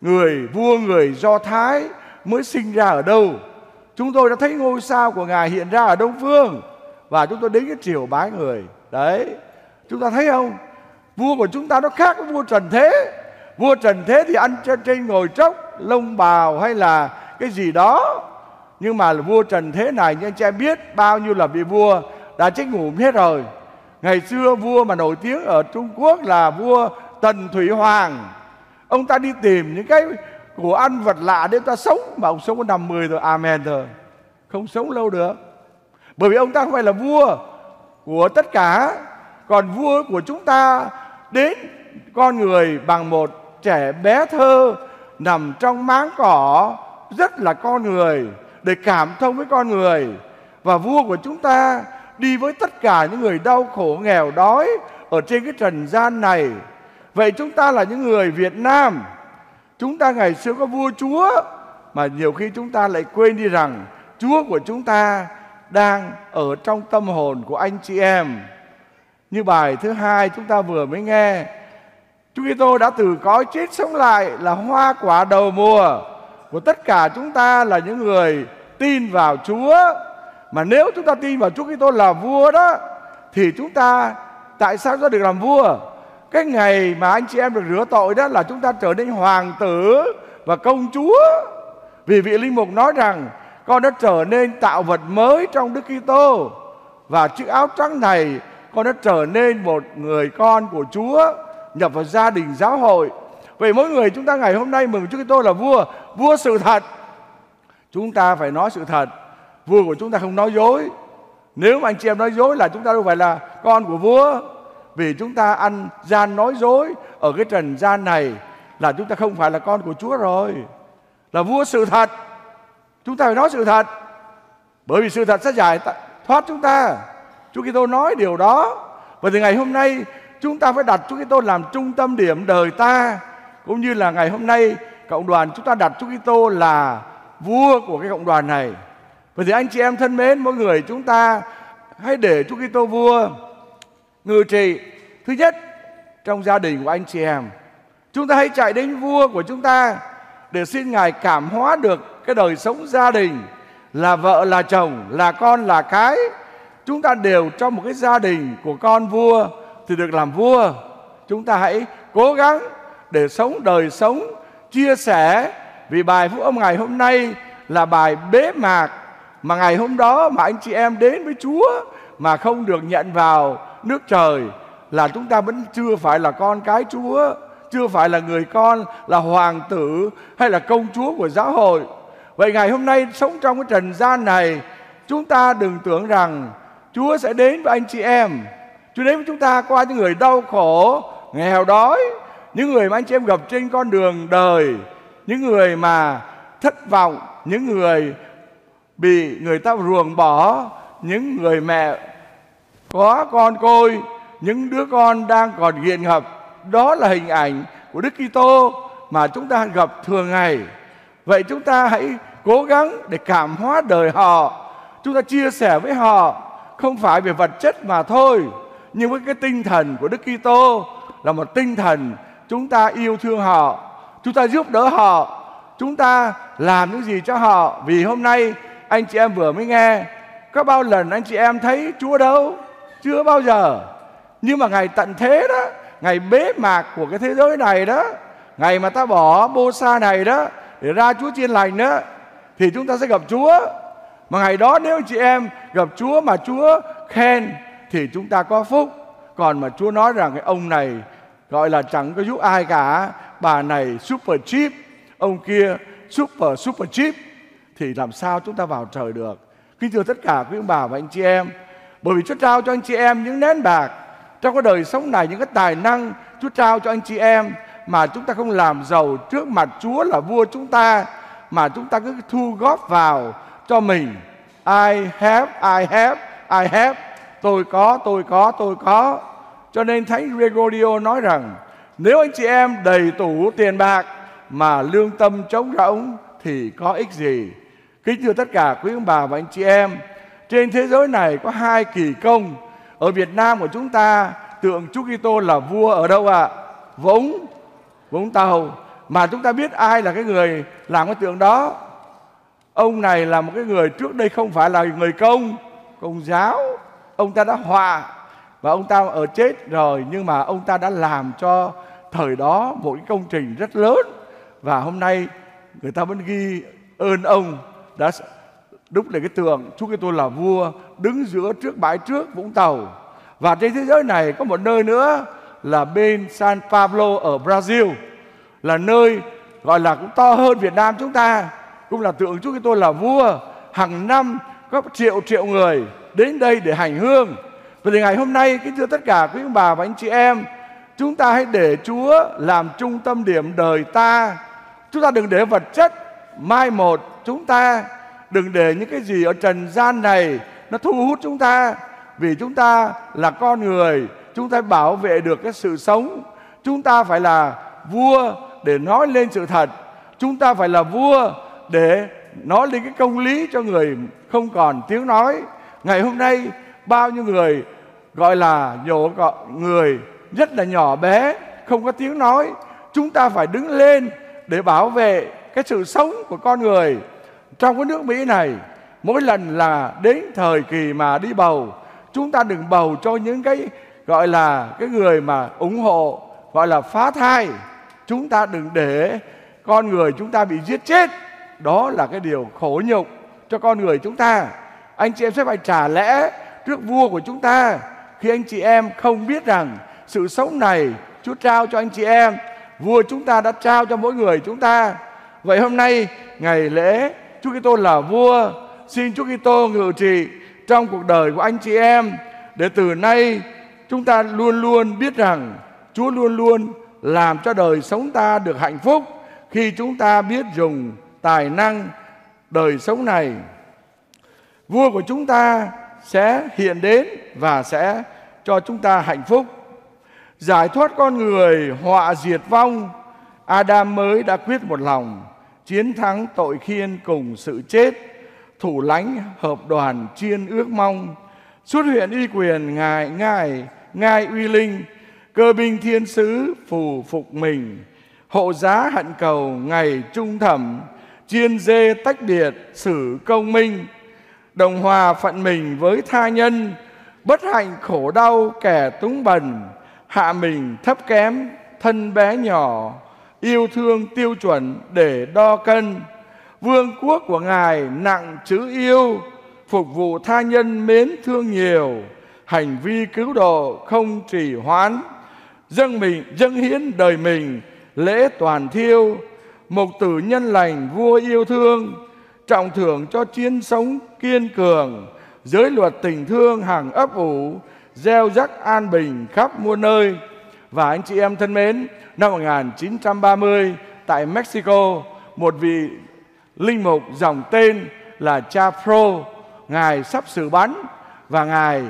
người vua, người Do Thái mới sinh ra ở đâu? Chúng tôi đã thấy ngôi sao của ngài hiện ra ở đông phương và chúng tôi đến cái triều bái người. Đấy. Chúng ta thấy không? Vua của chúng ta nó khác với vua trần thế. Vua trần thế thì ăn trên, trên ngồi trốc lông bào hay là cái gì đó. Nhưng mà vua trần thế này như anh chị em biết bao nhiêu là vị vua đã chết ngủ hết rồi. Ngày xưa vua mà nổi tiếng ở trung quốc là vua tần thủy hoàng. Ông ta đi tìm những cái của ăn vật lạ để ta sống, mà ông sống có năm mười rồi, amen rồi không sống lâu được bởi vì ông ta không phải là vua của tất cả, còn vua của chúng ta đến con người bằng một trẻ bé thơ nằm trong máng cỏ, rất là con người, để cảm thông với con người và vua của chúng ta đi với tất cả những người đau khổ, nghèo đói ở trên cái trần gian này. Vậy chúng ta là những người Việt Nam. Chúng ta ngày xưa có vua chúa mà nhiều khi chúng ta lại quên đi rằng Chúa của chúng ta đang ở trong tâm hồn của anh chị em. Như bài thứ hai chúng ta vừa mới nghe, Chúa Kitô đã từ cõi chết sống lại là hoa quả đầu mùa của tất cả chúng ta là những người tin vào Chúa. Mà nếu chúng ta tin vào Chúa Kitô là vua đó thì chúng ta tại sao ta được làm vua? Cái ngày mà anh chị em được rửa tội đó là chúng ta trở nên hoàng tử và công chúa. Vì vị linh mục nói rằng con đã trở nên tạo vật mới trong Đức Kitô và chiếc áo trắng này con đã trở nên một người con của Chúa nhập vào gia đình giáo hội. Vậy mỗi người chúng ta ngày hôm nay mừng Chúa Kitô là vua, vua sự thật. Chúng ta phải nói sự thật. Vua của chúng ta không nói dối. Nếu mà anh chị em nói dối là chúng ta đâu phải là con của vua. Vì chúng ta ăn gian nói dối ở cái trần gian này là chúng ta không phải là con của Chúa rồi. Là vua sự thật. Chúng ta phải nói sự thật. Bởi vì sự thật sẽ giải thoát chúng ta. Chúa Kitô nói điều đó. Và từ ngày hôm nay chúng ta phải đặt Chúa Kitô làm trung tâm điểm đời ta. Cũng như là ngày hôm nay cộng đoàn chúng ta đặt Chúa Kitô là vua của cái cộng đoàn này. Vậy thì anh chị em thân mến, mỗi người chúng ta hãy để Chúa Kitô vua ngự trị. Thứ nhất, trong gia đình của anh chị em, chúng ta hãy chạy đến vua của chúng ta để xin Ngài cảm hóa được cái đời sống gia đình là vợ là chồng là con là cái chúng ta đều trong một cái gia đình của con vua thì được làm vua chúng ta hãy cố gắng để sống đời sống chia sẻ vì bài phúc âm ngày hôm nay là bài bế mạc mà ngày hôm đó mà anh chị em đến với Chúa mà không được nhận vào nước trời là chúng ta vẫn chưa phải là con cái Chúa, chưa phải là người con, là hoàng tử hay là công chúa của giáo hội. Vậy ngày hôm nay sống trong cái trần gian này, chúng ta đừng tưởng rằng Chúa sẽ đến với anh chị em. Chúa đến với chúng ta qua những người đau khổ, nghèo đói, những người mà anh chị em gặp trên con đường đời, những người mà thất vọng, những người bị người ta ruồng bỏ, những người mẹ có con côi, những đứa con đang còn nghiện ngập. Đó là hình ảnh của Đức Kitô mà chúng ta gặp thường ngày. Vậy chúng ta hãy cố gắng để cảm hóa đời họ. Chúng ta chia sẻ với họ không phải về vật chất mà thôi, nhưng với cái tinh thần của Đức Kitô là một tinh thần chúng ta yêu thương họ, chúng ta giúp đỡ họ, chúng ta làm những gì cho họ. Vì hôm nay anh chị em vừa mới nghe, có bao lần anh chị em thấy Chúa đâu? Chưa bao giờ. Nhưng mà ngày tận thế đó, ngày bế mạc của cái thế giới này đó, ngày mà ta bỏ bô sa này đó để ra Chúa chiên lành đó, thì chúng ta sẽ gặp Chúa. Mà ngày đó nếu anh chị em gặp Chúa mà Chúa khen thì chúng ta có phúc. Còn mà Chúa nói rằng cái ông này gọi là chẳng có giúp ai cả, bà này super cheap, ông kia super super cheap thì làm sao chúng ta vào trời được. Kính thưa tất cả quý ông bà và anh chị em, bởi vì Chúa trao cho anh chị em những nén bạc trong cái đời sống này những cái tài năng Chúa trao cho anh chị em mà chúng ta không làm giàu trước mặt Chúa là vua chúng ta mà chúng ta cứ thu góp vào cho mình. I have, I have, I have. Tôi có, tôi có, tôi có. Cho nên Thánh Gregorio nói rằng nếu anh chị em đầy tủ tiền bạc mà lương tâm trống rỗng thì có ích gì? Kính thưa tất cả quý ông bà và anh chị em, trên thế giới này có hai kỳ công. Ở Việt Nam của chúng ta tượng Chúa Kitô là vua ở đâu ạ? À? Vũng, Vũng Tàu. Mà chúng ta biết ai là cái người làm cái tượng đó? Ông này là một cái người trước đây không phải là người công, công giáo. Ông ta đã họa và ông ta ở chết rồi nhưng mà ông ta đã làm cho thời đó một cái công trình rất lớn và hôm nay người ta vẫn ghi ơn ông đã đúc lên cái tượng Chúa Kitô là vua, đứng giữa trước bãi trước Vũng Tàu. Và trên thế giới này có một nơi nữa là bên San Pablo ở Brazil, là nơi gọi là cũng to hơn Việt Nam chúng ta, cũng là tượng Chúa Kitô là vua. Hàng năm có triệu triệu người đến đây để hành hương. Và thì ngày hôm nay, kính thưa tất cả quý ông bà và anh chị em, chúng ta hãy để Chúa làm trung tâm điểm đời ta. Chúng ta đừng để vật chất mai một chúng ta đừng để những cái gì ở trần gian này nó thu hút chúng ta. Vì chúng ta là con người, chúng ta bảo vệ được cái sự sống. Chúng ta phải là vua để nói lên sự thật. Chúng ta phải là vua để nói lên cái công lý cho người không còn tiếng nói. Ngày hôm nay, bao nhiêu người gọi là nhổ gọi người rất là nhỏ bé, không có tiếng nói. Chúng ta phải đứng lên để bảo vệ cái sự sống của con người trong cái nước Mỹ này, mỗi lần là đến thời kỳ mà đi bầu, chúng ta đừng bầu cho những cái, gọi là, cái người mà ủng hộ, gọi là phá thai. Chúng ta đừng để con người chúng ta bị giết chết. Đó là cái điều khổ nhục cho con người chúng ta. Anh chị em sẽ phải trả lẽ trước vua của chúng ta khi anh chị em không biết rằng sự sống này Chúa trao cho anh chị em, vua chúng ta đã trao cho mỗi người chúng ta. Vậy hôm nay ngày lễ Chúa Kitô là vua xin Chúa Kitô ngự trị trong cuộc đời của anh chị em để từ nay chúng ta luôn luôn biết rằng Chúa luôn luôn làm cho đời sống ta được hạnh phúc khi chúng ta biết dùng tài năng đời sống này. Vua của chúng ta sẽ hiện đến và sẽ cho chúng ta hạnh phúc. Giải thoát con người họa diệt vong, Adam mới đã quyết một lòng chiến thắng tội khiên cùng sự chết, thủ lãnh hợp đoàn chiên ước mong, xuất hiện uy quyền ngài ngài ngài uy linh, cơ binh thiên sứ phù phục mình, hộ giá hận cầu ngày trung thẩm, chiên dê tách biệt xử công minh, đồng hòa phận mình với tha nhân, bất hạnh khổ đau kẻ túng bần, hạ mình thấp kém thân bé nhỏ yêu thương tiêu chuẩn để đo cân. Vương quốc của ngài nặng chữ yêu, phục vụ tha nhân mến thương nhiều, hành vi cứu độ không trì hoãn, dâng mình, dâng hiến đời mình, lễ toàn thiêu, mục tử nhân lành vua yêu thương, trọng thưởng cho chiến sống kiên cường, giới luật tình thương hàng ấp ủ, gieo rắc an bình khắp muôn nơi và anh chị em thân mến, năm 1930 tại Mexico, một vị linh mục dòng tên là Cha Pro, ngài sắp xử bắn và ngài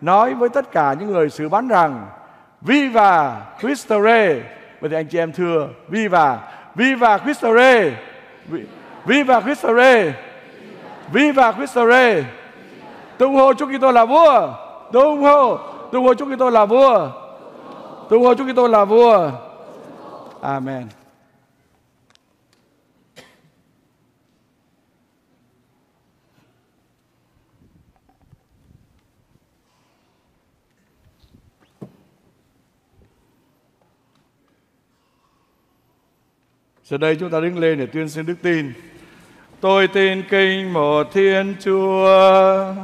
nói với tất cả những người xử bắn rằng, Viva Cristo Rey. Vậy thì anh chị em thưa, Viva Viva Cristo Rey. Viva Cristo Rey. Viva Cristo Rey. Tung hô Chúa Kitô là vua. Tung hô Tung hô Chúa Kitô là vua. Tôi hô Chúa Kitô là vua Amen Giờ đây chúng ta đứng lên để tuyên xưng đức tin. Tôi tin kinh một Thiên Chúa.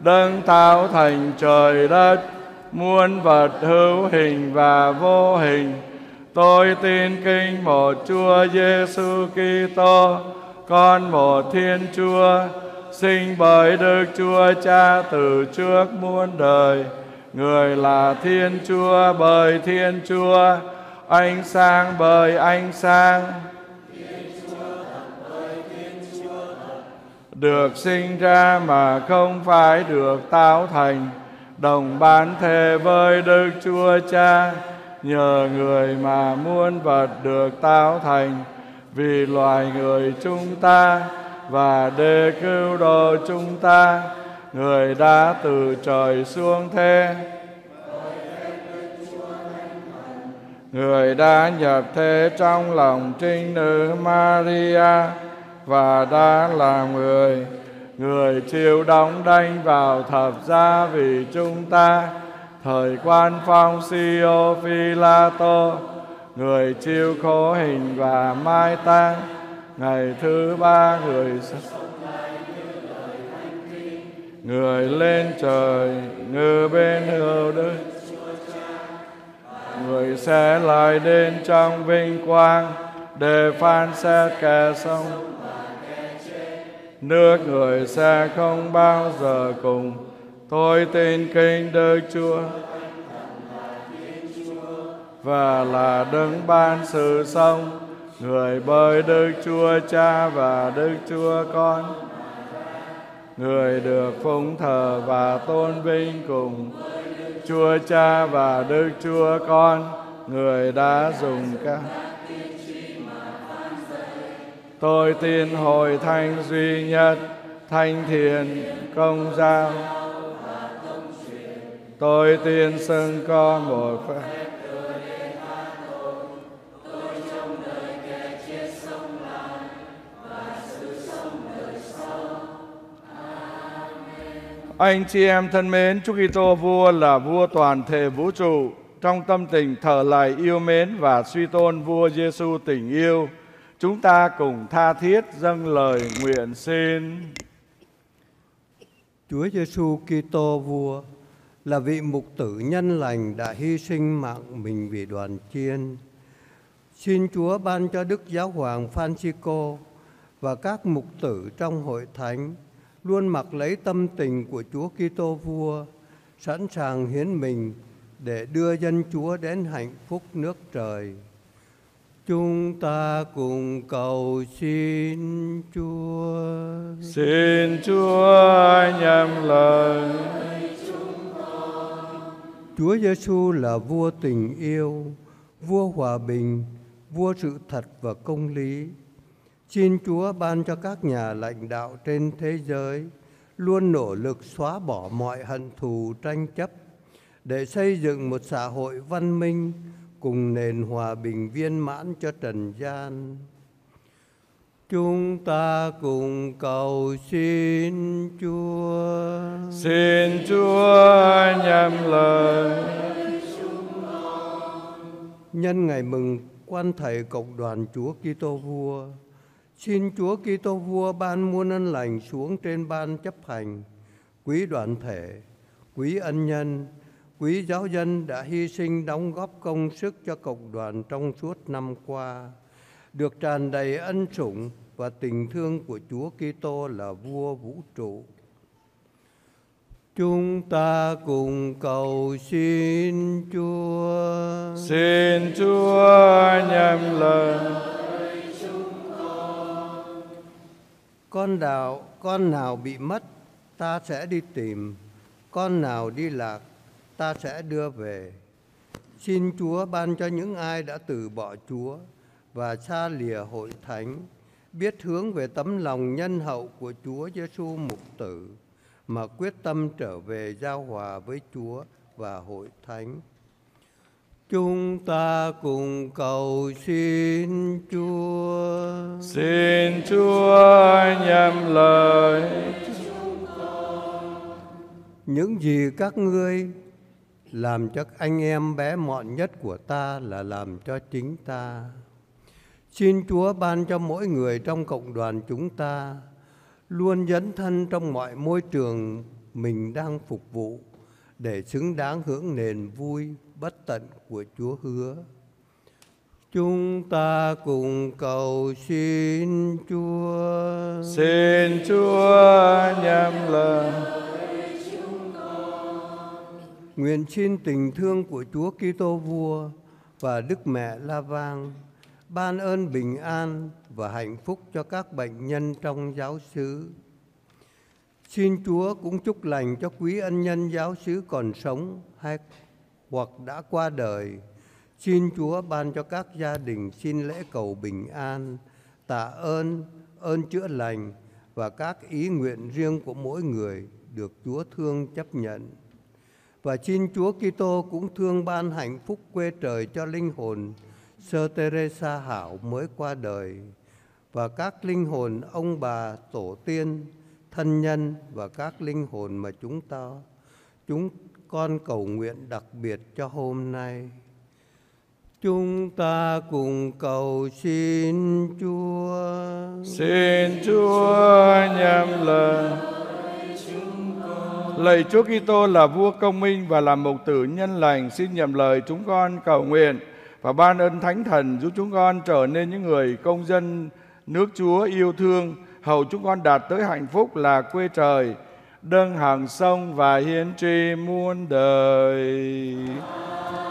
Đấng tạo thành trời đất, muôn vật hữu hình và vô hình. Tôi tin kinh một Chúa Giêsu Kitô, con một Thiên Chúa, sinh bởi Đức Chúa Cha từ trước muôn đời. Người là Thiên Chúa bởi Thiên Chúa, ánh sáng bởi ánh sáng được sinh ra mà không phải được tạo thành đồng bán thề với đức chúa cha, nhờ người mà muôn vật được tạo thành, vì loài người chúng ta và để cứu độ chúng ta, người đã từ trời xuống thế. Người đã nhập thế trong lòng trinh nữ Maria và đã làm người người chịu đóng đanh vào thập giá vì chúng ta, thời quan phong Sio Philato người chịu khổ hình và mai táng, ngày thứ ba người người lên trời ngư bên hữu đức. Người sẽ lại đến trong vinh quang, để phán xét kẻ sống nước người sẽ không bao giờ cùng. Tôi tin kinh đức chúa. Và là đấng ban sự sống. Người bởi đức chúa cha và đức chúa con. Người được phụng thờ và tôn vinh cùng. Chúa Cha và Đức Chúa Con, người đã dùng các Tôi tin hồi thánh duy nhất, thanh thiền, công giáo. Tôi tin xưng con một phép. Anh chị em thân mến, Chúa Kitô vua là vua toàn thể vũ trụ. Trong tâm tình thờ lạy yêu mến và suy tôn vua Giêsu tình yêu, chúng ta cùng tha thiết dâng lời nguyện xin. Chúa Giêsu Kitô vua là vị mục tử nhân lành đã hy sinh mạng mình vì đoàn chiên. Xin Chúa ban cho Đức Giáo Hoàng Francisco và các mục tử trong hội thánh luôn mặc lấy tâm tình của Chúa Kitô vua, sẵn sàng hiến mình để đưa dân Chúa đến hạnh phúc nước trời. Chúng ta cùng cầu xin Chúa. Xin Chúa nhầm lời. Chúa Giêsu là vua tình yêu, vua hòa bình, vua sự thật và công lý. Xin Chúa ban cho các nhà lãnh đạo trên thế giới luôn nỗ lực xóa bỏ mọi hận thù tranh chấp để xây dựng một xã hội văn minh cùng nền hòa bình viên mãn cho trần gian. Chúng ta cùng cầu xin Chúa. Xin Chúa nhầm lời. Nhân ngày mừng quan thầy cộng đoàn Chúa Kitô vua, xin Chúa Kitô vua ban muôn ân lành xuống trên ban chấp hành, quý đoàn thể, quý ân nhân, quý giáo dân đã hy sinh đóng góp công sức cho cộng đoàn trong suốt năm qua, được tràn đầy ân sủng và tình thương của Chúa Kitô là vua vũ trụ. Chúng ta cùng cầu xin Chúa. Xin Chúa nhầm lời. Con đạo, con nào bị mất, ta sẽ đi tìm. Con nào đi lạc, ta sẽ đưa về. Xin Chúa ban cho những ai đã từ bỏ Chúa và xa lìa hội thánh, biết hướng về tấm lòng nhân hậu của Chúa Giêsu mục tử mà quyết tâm trở về giao hòa với Chúa và hội thánh. Chúng ta cùng cầu xin Chúa. Xin Chúa nhầm lời. Những gì các ngươi làm cho anh em bé mọn nhất của ta là làm cho chính ta. Xin Chúa ban cho mỗi người trong cộng đoàn chúng ta luôn dấn thân trong mọi môi trường mình đang phục vụ để xứng đáng hưởng nền vui bất tận của Chúa hứa. Chúng ta cùng cầu xin Chúa. Xin Chúa nhầm lời. Nguyện xin tình thương của Chúa Kitô Vua và Đức Mẹ La Vang ban ơn bình an và hạnh phúc cho các bệnh nhân trong giáo xứ. Xin Chúa cũng chúc lành cho quý ân nhân giáo xứ còn sống hay hoặc đã qua đời. Xin Chúa ban cho các gia đình xin lễ cầu bình an, tạ ơn, ơn chữa lành và các ý nguyện riêng của mỗi người được Chúa thương chấp nhận. Và xin Chúa Kitô cũng thương ban hạnh phúc quê trời cho linh hồn Sơ Teresa Hảo mới qua đời và các linh hồn ông bà tổ tiên, thân nhân và các linh hồn mà chúng ta chúng con cầu nguyện đặc biệt cho hôm nay. Chúng ta cùng cầu xin Chúa. Xin Chúa nhầm lời. Lạy Chúa Kitô là vua công minh và là mục tử nhân lành, xin nhầm lời chúng con cầu nguyện và ban ơn Thánh Thần giúp chúng con trở nên những người công dân nước Chúa yêu thương, hầu chúng con đạt tới hạnh phúc là quê trời, đơn hàng sông và hiến tri muôn đời. Amen.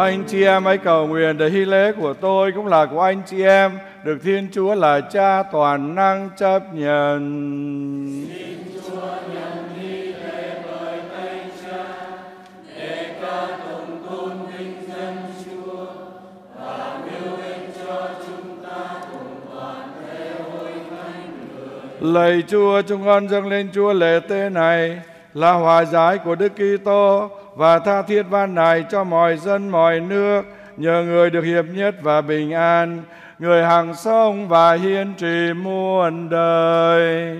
Anh chị em hãy cầu nguyện để hy lễ của tôi cũng là của anh chị em, được Thiên Chúa là Cha toàn năng chấp nhận. Lạy Chúa, chúng con dâng lên Chúa lễ tế này là hòa giải của Đức Kitô và tha thiết van nài cho mọi dân mọi nước nhờ người được hiệp nhất và bình an, người hàng sông và hiên trì muôn đời.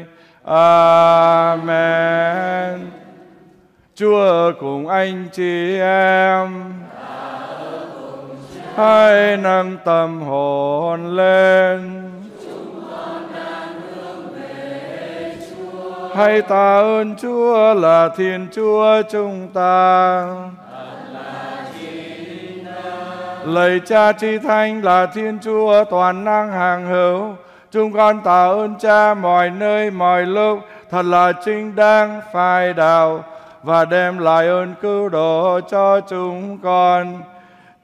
Amen. Chúa ở cùng anh chị em. Hãy nâng tâm hồn lên. Hãy tạ ơn Chúa là Thiên Chúa chúng ta. Lạy Cha Chi Thánh là Thiên Chúa toàn năng hàng hữu. Chúng con tạ ơn Cha mọi nơi, mọi lúc thật là chính đáng, phai đạo và đem lại ơn cứu độ cho chúng con.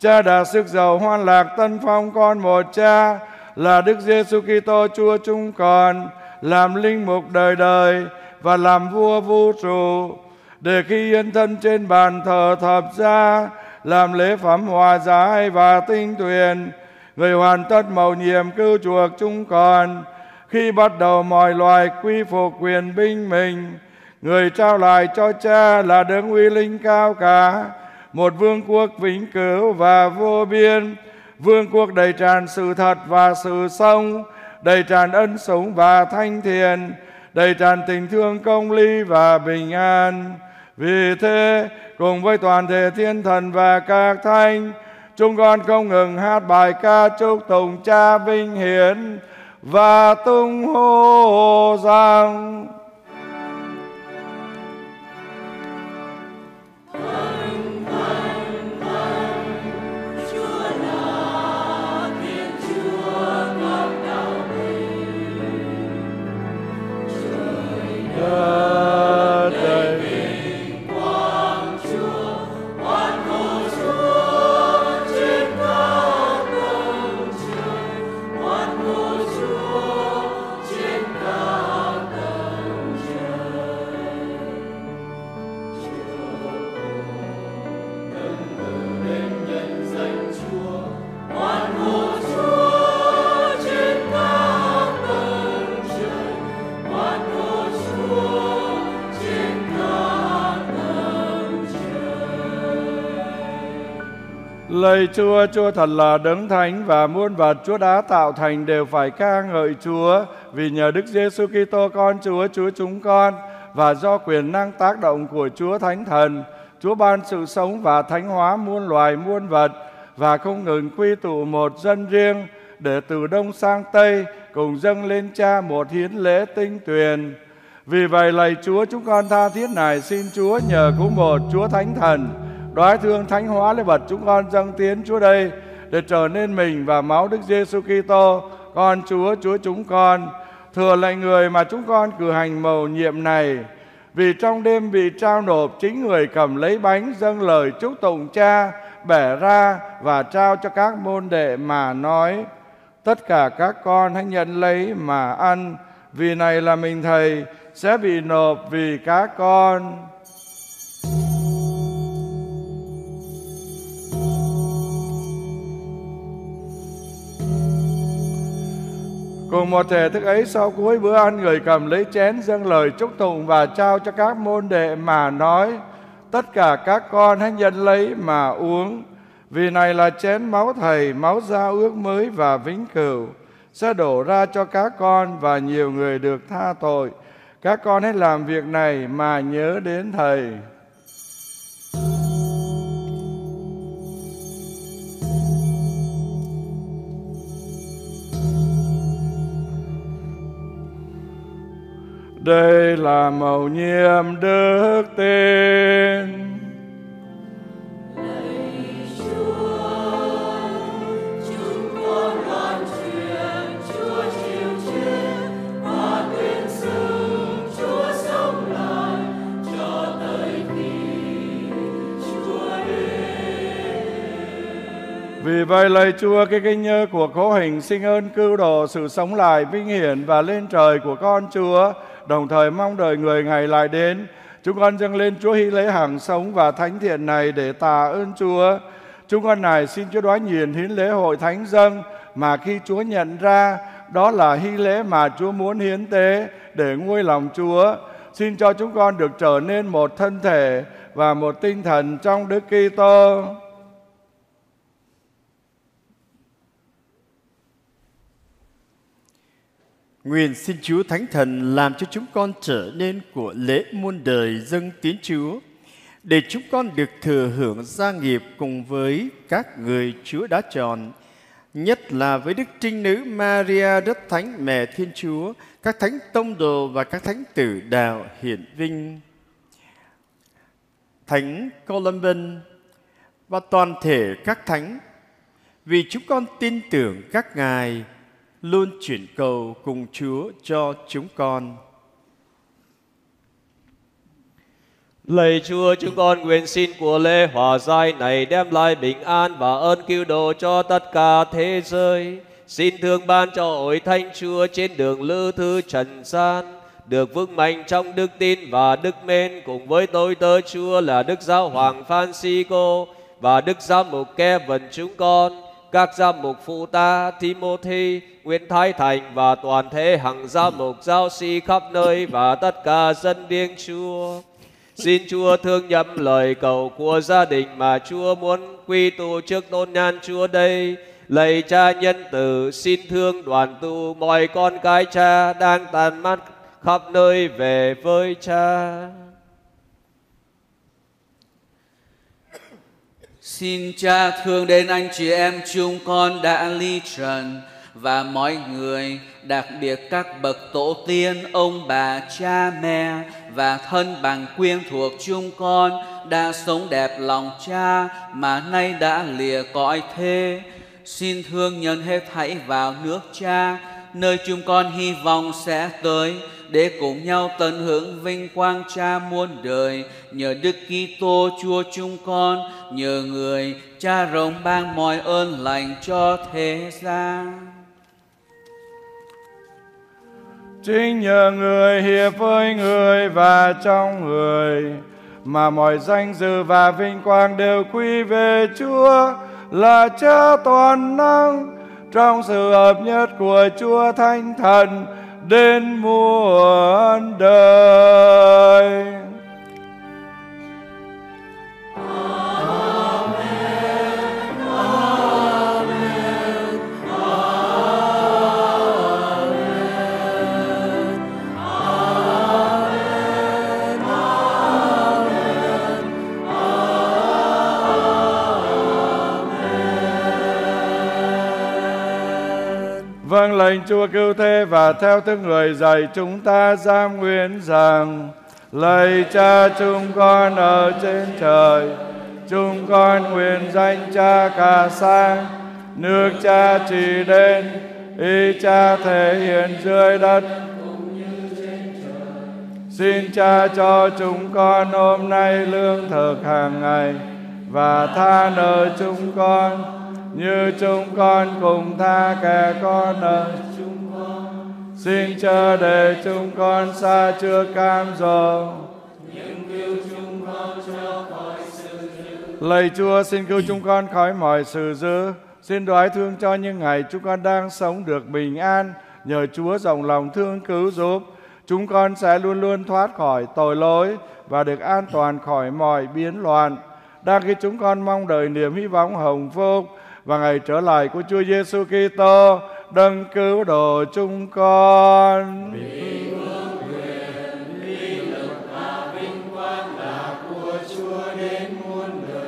Cha đã sức giàu hoan lạc tân phong con một cha, là Đức Giêsu Kitô Chúa chúng con làm linh mục đời đời và làm vua vũ trụ, để khi yên thân trên bàn thờ thập gia, làm lễ phẩm hòa giải và tinh tuyền, người hoàn tất mầu nhiệm cứu chuộc chúng con. Khi bắt đầu mọi loài quy phục quyền binh mình, người trao lại cho cha là đấng uy linh cao cả, một vương quốc vĩnh cửu và vô biên, vương quốc đầy tràn sự thật và sự sống đầy tràn ân sủng và thanh thiện, đầy tràn tình thương công lý và bình an. Vì thế, cùng với toàn thể thiên thần và các thánh, chúng con không ngừng hát bài ca chúc tụng cha vinh hiển và tung hô rằng đất Lạy Chúa, Chúa thật là đấng thánh và muôn vật Chúa đã tạo thành đều phải ca ngợi Chúa vì nhờ Đức Giêsu Kitô con Chúa, Chúa chúng con và do quyền năng tác động của Chúa Thánh Thần, Chúa ban sự sống và thánh hóa muôn loài muôn vật và không ngừng quy tụ một dân riêng để từ đông sang tây cùng dâng lên Cha một hiến lễ tinh tuyền. Vì vậy lạy Chúa chúng con tha thiết này xin Chúa nhờ cứu một Chúa Thánh Thần đoái thương thánh hóa lễ vật chúng con dâng tiến Chúa đây để trở nên mình và máu Đức Giêsu Kitô, con Chúa Chúa chúng con. Thừa lại người mà chúng con cử hành mầu nhiệm này, vì trong đêm bị trao nộp, chính người cầm lấy bánh dâng lời chúc tụng cha, bẻ ra và trao cho các môn đệ mà nói, tất cả các con hãy nhận lấy mà ăn, vì này là mình thầy sẽ bị nộp vì các con. Cùng một thể thức ấy, sau cuối bữa ăn, người cầm lấy chén, dâng lời chúc tụng và trao cho các môn đệ mà nói, tất cả các con hãy nhận lấy mà uống. Vì này là chén máu thầy, máu giao ước mới và vĩnh cửu. Sẽ đổ ra cho các con và nhiều người được tha tội. Các con hãy làm việc này mà nhớ đến thầy. Đây là mầu nhiệm đức tin. Vì vậy lời Chúa, cái kinh nhớ của cố hình, xin ơn cứu độ sự sống lại vinh hiển và lên trời của con Chúa đồng thời mong đợi người ngày lại đến. Chúng con dâng lên Chúa hy lễ hàng sống và thánh thiện này để tạ ơn Chúa. Chúng con này xin Chúa đoái nhìn hiến lễ hội thánh dâng mà khi Chúa nhận ra đó là hy lễ mà Chúa muốn hiến tế để nguôi lòng Chúa. Xin cho chúng con được trở nên một thân thể và một tinh thần trong Đức Kitô. Nguyện xin Chúa Thánh Thần làm cho chúng con trở nên của lễ muôn đời dâng tiến Chúa, để chúng con được thừa hưởng gia nghiệp cùng với các người Chúa đã chọn, nhất là với Đức Trinh Nữ Maria Đất Thánh Mẹ Thiên Chúa, các thánh tông đồ và các thánh tử đạo hiển vinh. Thánh Columban và toàn thể các thánh, vì chúng con tin tưởng các ngài luôn chuyển cầu cùng Chúa cho chúng con. Lạy Chúa, chúng con nguyện xin của lễ hòa giải này đem lại bình an và ơn cứu độ cho tất cả thế giới. Xin thương ban cho Hội Thánh Chúa trên đường lư thư trần gian, được vững mạnh trong đức tin và đức mến cùng với tôi tớ Chúa là Đức Giáo Hoàng Francisco và Đức Giáo Mục Kevin chúng con các giám mục phụ ta Timothy, Nguyễn Thái Thành và toàn thể hàng giám mục giáo sĩ khắp nơi và tất cả dân điên Chúa. Xin Chúa thương nhậm lời cầu của gia đình mà Chúa muốn quy tụ trước tôn nhan Chúa đây. Lạy cha nhân tử, xin thương đoàn tụ mọi con cái cha đang tàn mắt khắp nơi về với cha. Xin cha thương đến anh chị em chúng con đã ly trần và mọi người, đặc biệt các bậc tổ tiên, ông bà, cha mẹ và thân bằng quyên thuộc chúng con đã sống đẹp lòng cha mà nay đã lìa cõi thế. Xin thương nhân hết thảy vào nước cha, nơi chúng con hy vọng sẽ tới để cùng nhau tận hưởng vinh quang cha muôn đời. Nhờ Đức Kitô, Chúa chúng con, nhờ người cha rộng ban mọi ơn lành cho thế gian. Chính nhờ người hiệp với người và trong người mà mọi danh dự và vinh quang đều quy về Chúa là Cha toàn năng trong sự hợp nhất của Chúa Thánh Thần đến muôn đời. Vâng lệnh Chúa cứu thế và theo thức người dạy chúng ta giam nguyện rằng, Lạy cha chúng con ở trên trời, Chúng con nguyện danh cha cả sang Nước cha chỉ đến, Ý cha thể hiện dưới đất Xin cha cho chúng con hôm nay lương thực hàng ngày Và tha nợ chúng con. Như chúng con cùng tha kẻ con nợ chúng con Xin chờ để chúng con xa chưa cam dỗ nhưng cứu chúng con cho khỏi sự dữ Lạy Chúa, xin cứu chúng con khỏi mọi sự dữ. Xin đoái thương cho những ngày chúng con đang sống được bình an. Nhờ Chúa rộng lòng thương cứu giúp. Chúng con sẽ luôn luôn thoát khỏi tội lỗi và được an toàn khỏi mọi biến loạn. Đang khi chúng con mong đợi niềm hy vọng hồng phúc và ngày trở lại của Chúa Giêsu Kitô, đấng cứu độ chúng con.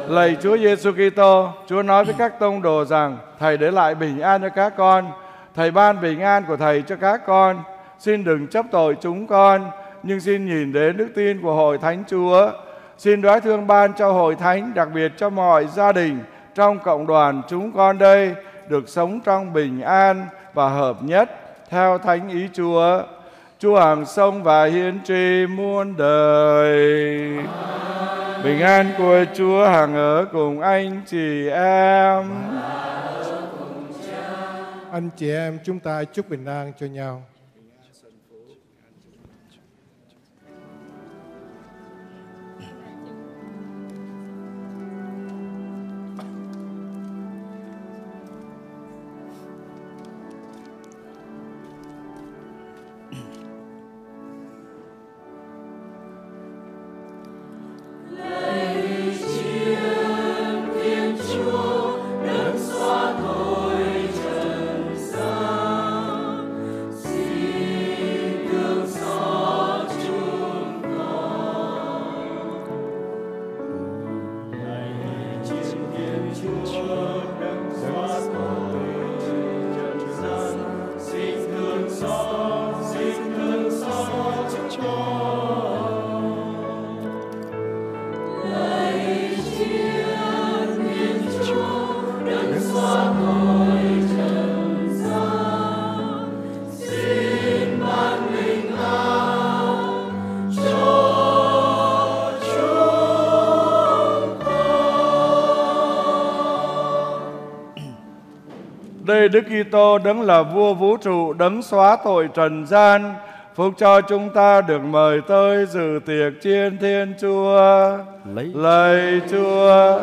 Lạy Chúa Giêsu Kitô, Chúa nói với các tông đồ rằng Thầy để lại bình an cho các con. Thầy ban bình an của Thầy cho các con. Xin đừng chấp tội chúng con, nhưng xin nhìn đến đức tin của Hội Thánh Chúa. Xin đoái thương ban cho Hội Thánh, đặc biệt cho mọi gia đình trong cộng đoàn chúng con đây được sống trong bình an và hợp nhất theo Thánh ý Chúa. Chúa hàng sông và hiến tri muôn đời. Bình an của Chúa hàng ở cùng anh chị em. Anh chị em, chúng ta chúc bình an cho nhau. Đức Kitô đấng là vua vũ trụ, đấng xóa tội trần gian, phúc cho chúng ta được mời tới dự tiệc chiên Thiên Chúa. Lạy Lạy Chúa,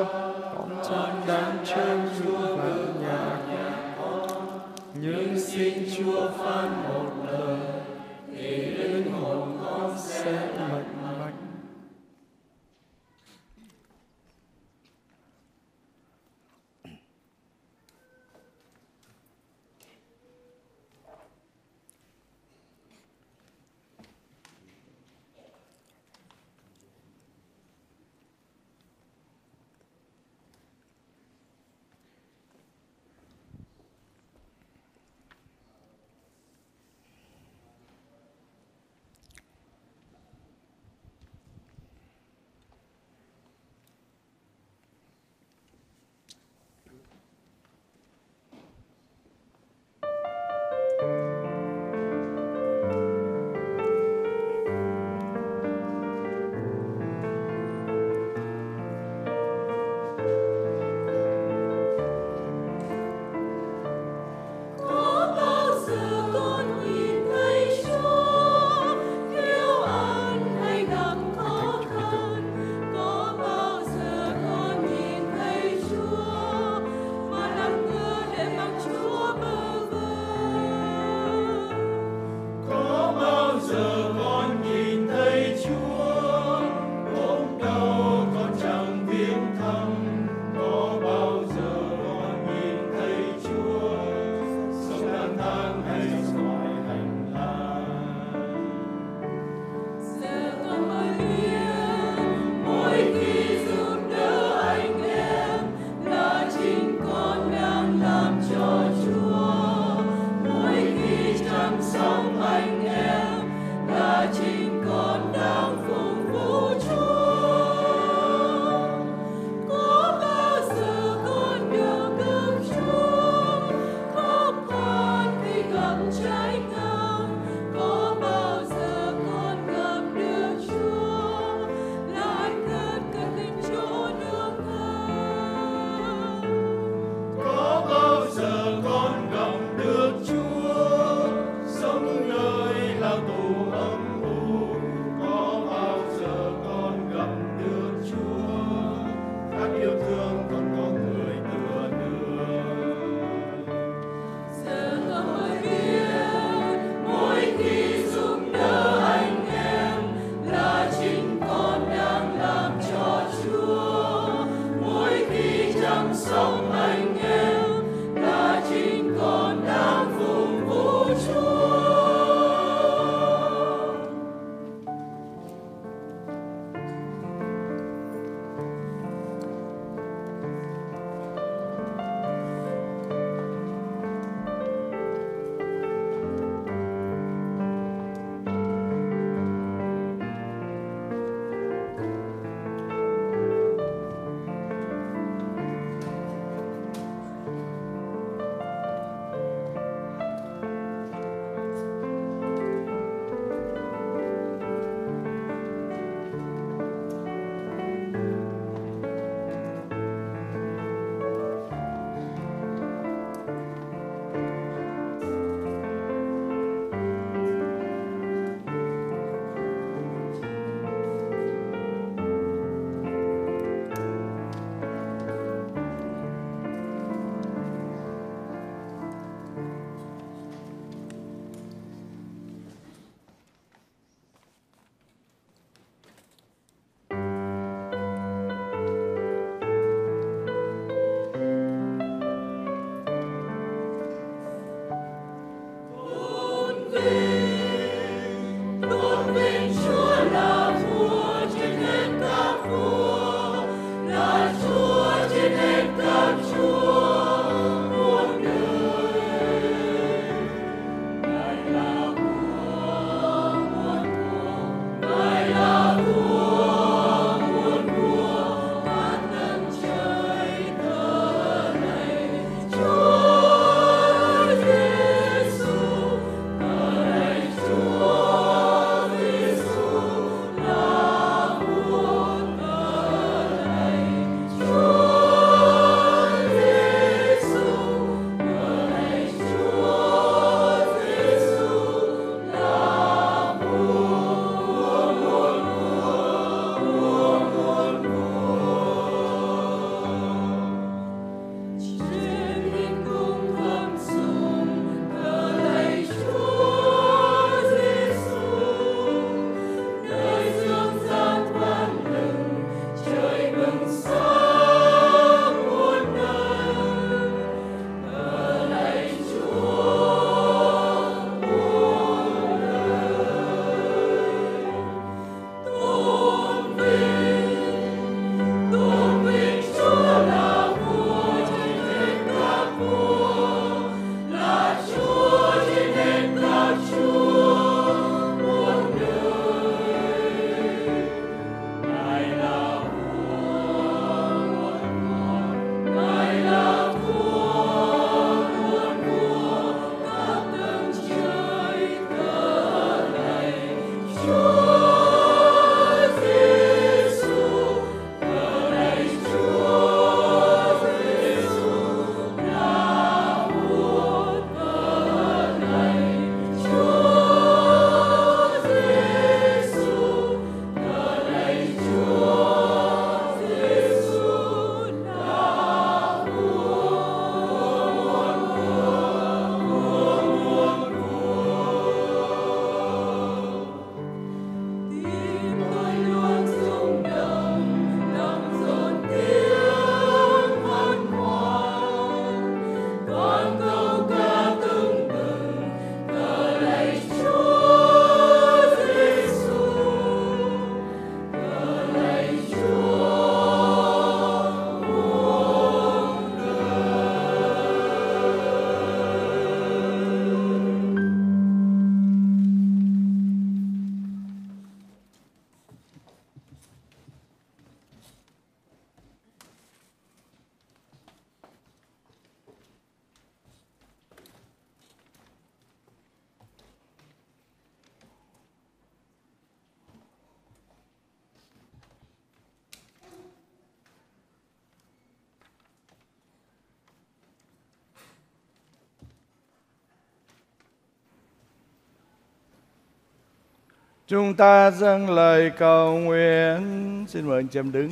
Chúng ta dâng lời cầu nguyện. Xin mời anh chị em đứng.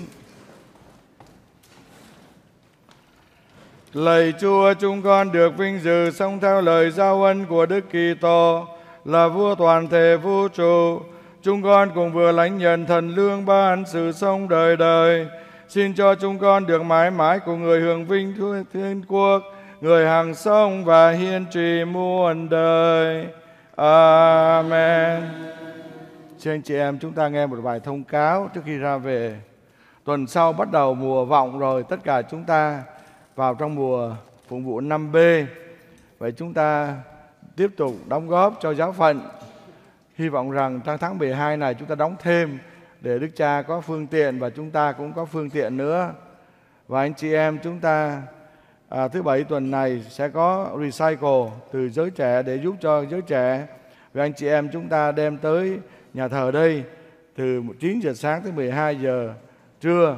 Lạy Chúa, chúng con được vinh dự sống theo lời giao ân của Đức Kitô là vua toàn thể vũ trụ. Chúng con cùng vừa lãnh nhận thần lương ban sự sống đời đời. Xin cho chúng con được mãi mãi cùng người hưởng vinh thiên quốc, người hàng sông và hiên trì muôn đời. Amen. Xin anh chị em chúng ta nghe một bài thông cáo trước khi ra về. Tuần sau bắt đầu mùa vọng rồi, tất cả chúng ta vào trong mùa phụng vụ 5B. Vậy chúng ta tiếp tục đóng góp cho giáo phận. Hy vọng rằng trong tháng 12 này chúng ta đóng thêm để Đức Cha có phương tiện và chúng ta cũng có phương tiện nữa. Và anh chị em chúng ta à, thứ bảy tuần này sẽ có recycle từ giới trẻ để giúp cho giới trẻ. Và anh chị em chúng ta đem tới nhà thờ đây từ 9 giờ sáng tới 12 giờ trưa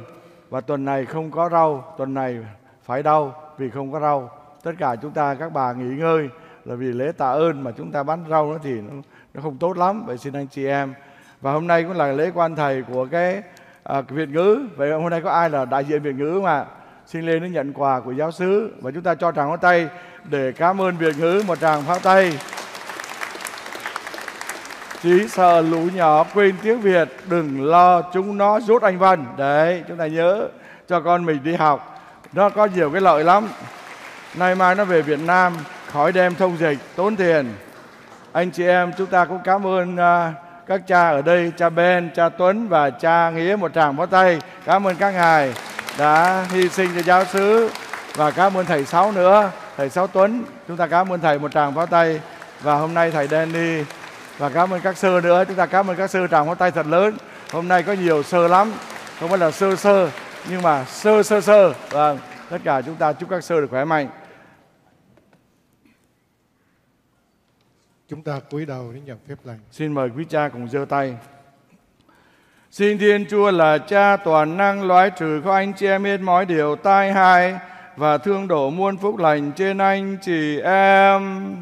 và tuần này không có rau, tuần này phải đau vì không có rau. Tất cả chúng ta các bà nghỉ ngơi là vì lễ tạ ơn mà chúng ta bán rau nó thì nó, nó không tốt lắm. Vậy xin anh chị em và hôm nay cũng là lễ quan thầy của cái à, Việt ngữ. Vậy hôm nay có ai là đại diện Việt ngữ không ạ? Xin lên để nhận quà của giáo sứ và chúng ta cho tràng pháo tay để cảm ơn Việt ngữ một tràng pháo tay. Chỉ sợ lũ nhỏ quên tiếng Việt Đừng lo chúng nó rút anh Văn Đấy chúng ta nhớ cho con mình đi học. Nó có nhiều cái lợi lắm. Nay mai nó về Việt Nam Khỏi đem thông dịch tốn tiền. Anh chị em chúng ta cũng cảm ơn uh, các cha ở đây Cha Ben, cha Tuấn và cha Nghĩa Một tràng pháo tay. Cảm ơn các ngài đã hy sinh cho giáo xứ. Và cảm ơn thầy Sáu nữa Thầy Sáu Tuấn. Chúng ta cảm ơn thầy một tràng pháo tay. Và hôm nay thầy Danny và cảm ơn các sư nữa. Chúng ta cảm ơn các sư tràng pháo tay thật lớn. Hôm nay có nhiều sơ lắm. Không phải là sơ sơ nhưng mà sơ sơ sơ. Vâng tất cả chúng ta chúc các sư được khỏe mạnh. Chúng ta cúi đầu để nhận phép lành. Xin mời quý cha cùng giơ tay. Xin Thiên Chúa là cha toàn năng loại trừ cho anh chị em hết mọi điều tai hại và thương đổ muôn phúc lành trên anh chị em.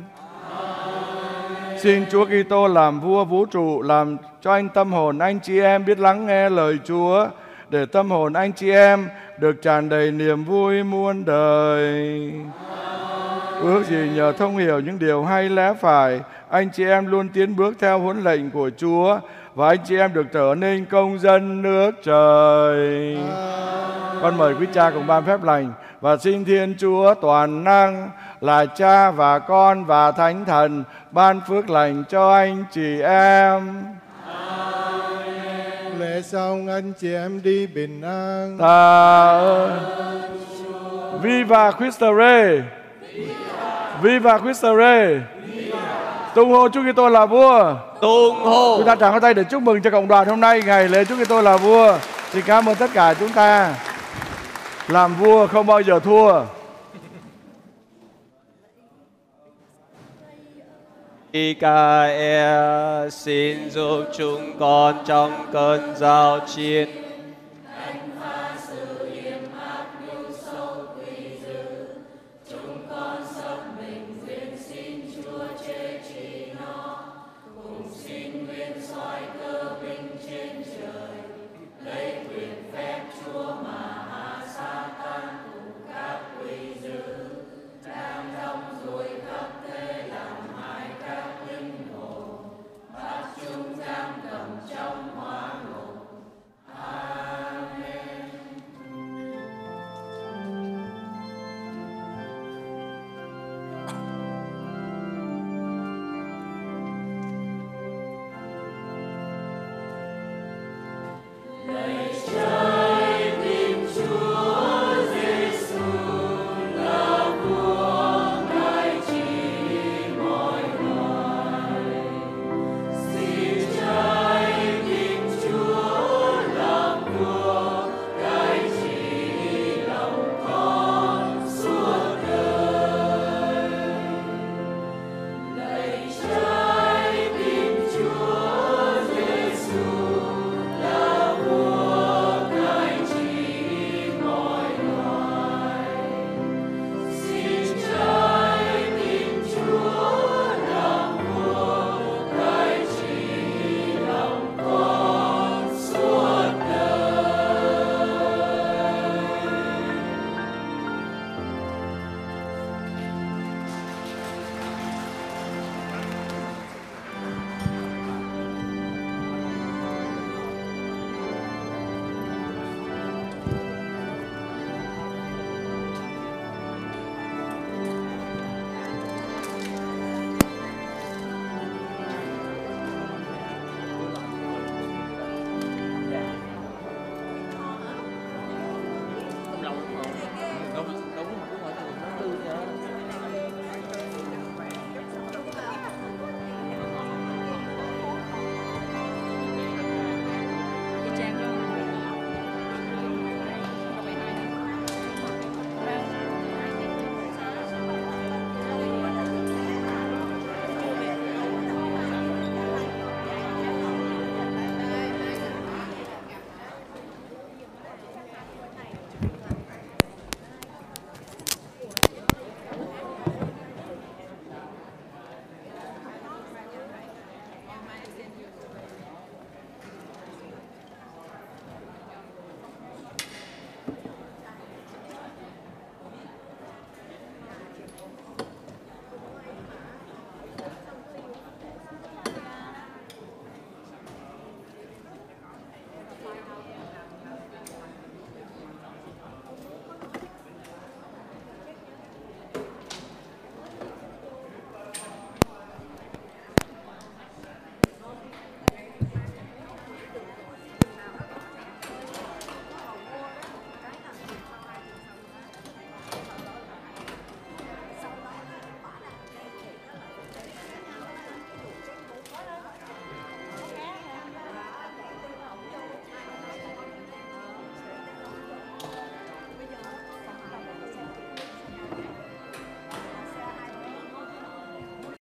Xin Chúa Kitô làm vua vũ trụ, làm cho anh tâm hồn anh chị em biết lắng nghe lời Chúa, để tâm hồn anh chị em được tràn đầy niềm vui muôn đời. Ước gì nhờ thông hiểu những điều hay lẽ phải, anh chị em luôn tiến bước theo huấn lệnh của Chúa và anh chị em được trở nên công dân nước trời. Con mời quý cha cùng ban phép lành và xin Thiên Chúa toàn năng là Cha và Con và Thánh Thần ban phước lành cho anh chị em. Lễ xong anh chị em đi bình an. Ta ơn. Viva Christe Rey. Viva Christe Rey. Tung hô Chúa Kitô là vua. Tung hô. Chúng ta tràng tay để chúc mừng cho cộng đoàn hôm nay ngày lễ Chúa Kitô là vua. Xin cảm ơn tất cả chúng ta. Làm vua không bao giờ thua. Michael xin giúp chúng con trong cơn giao chiến.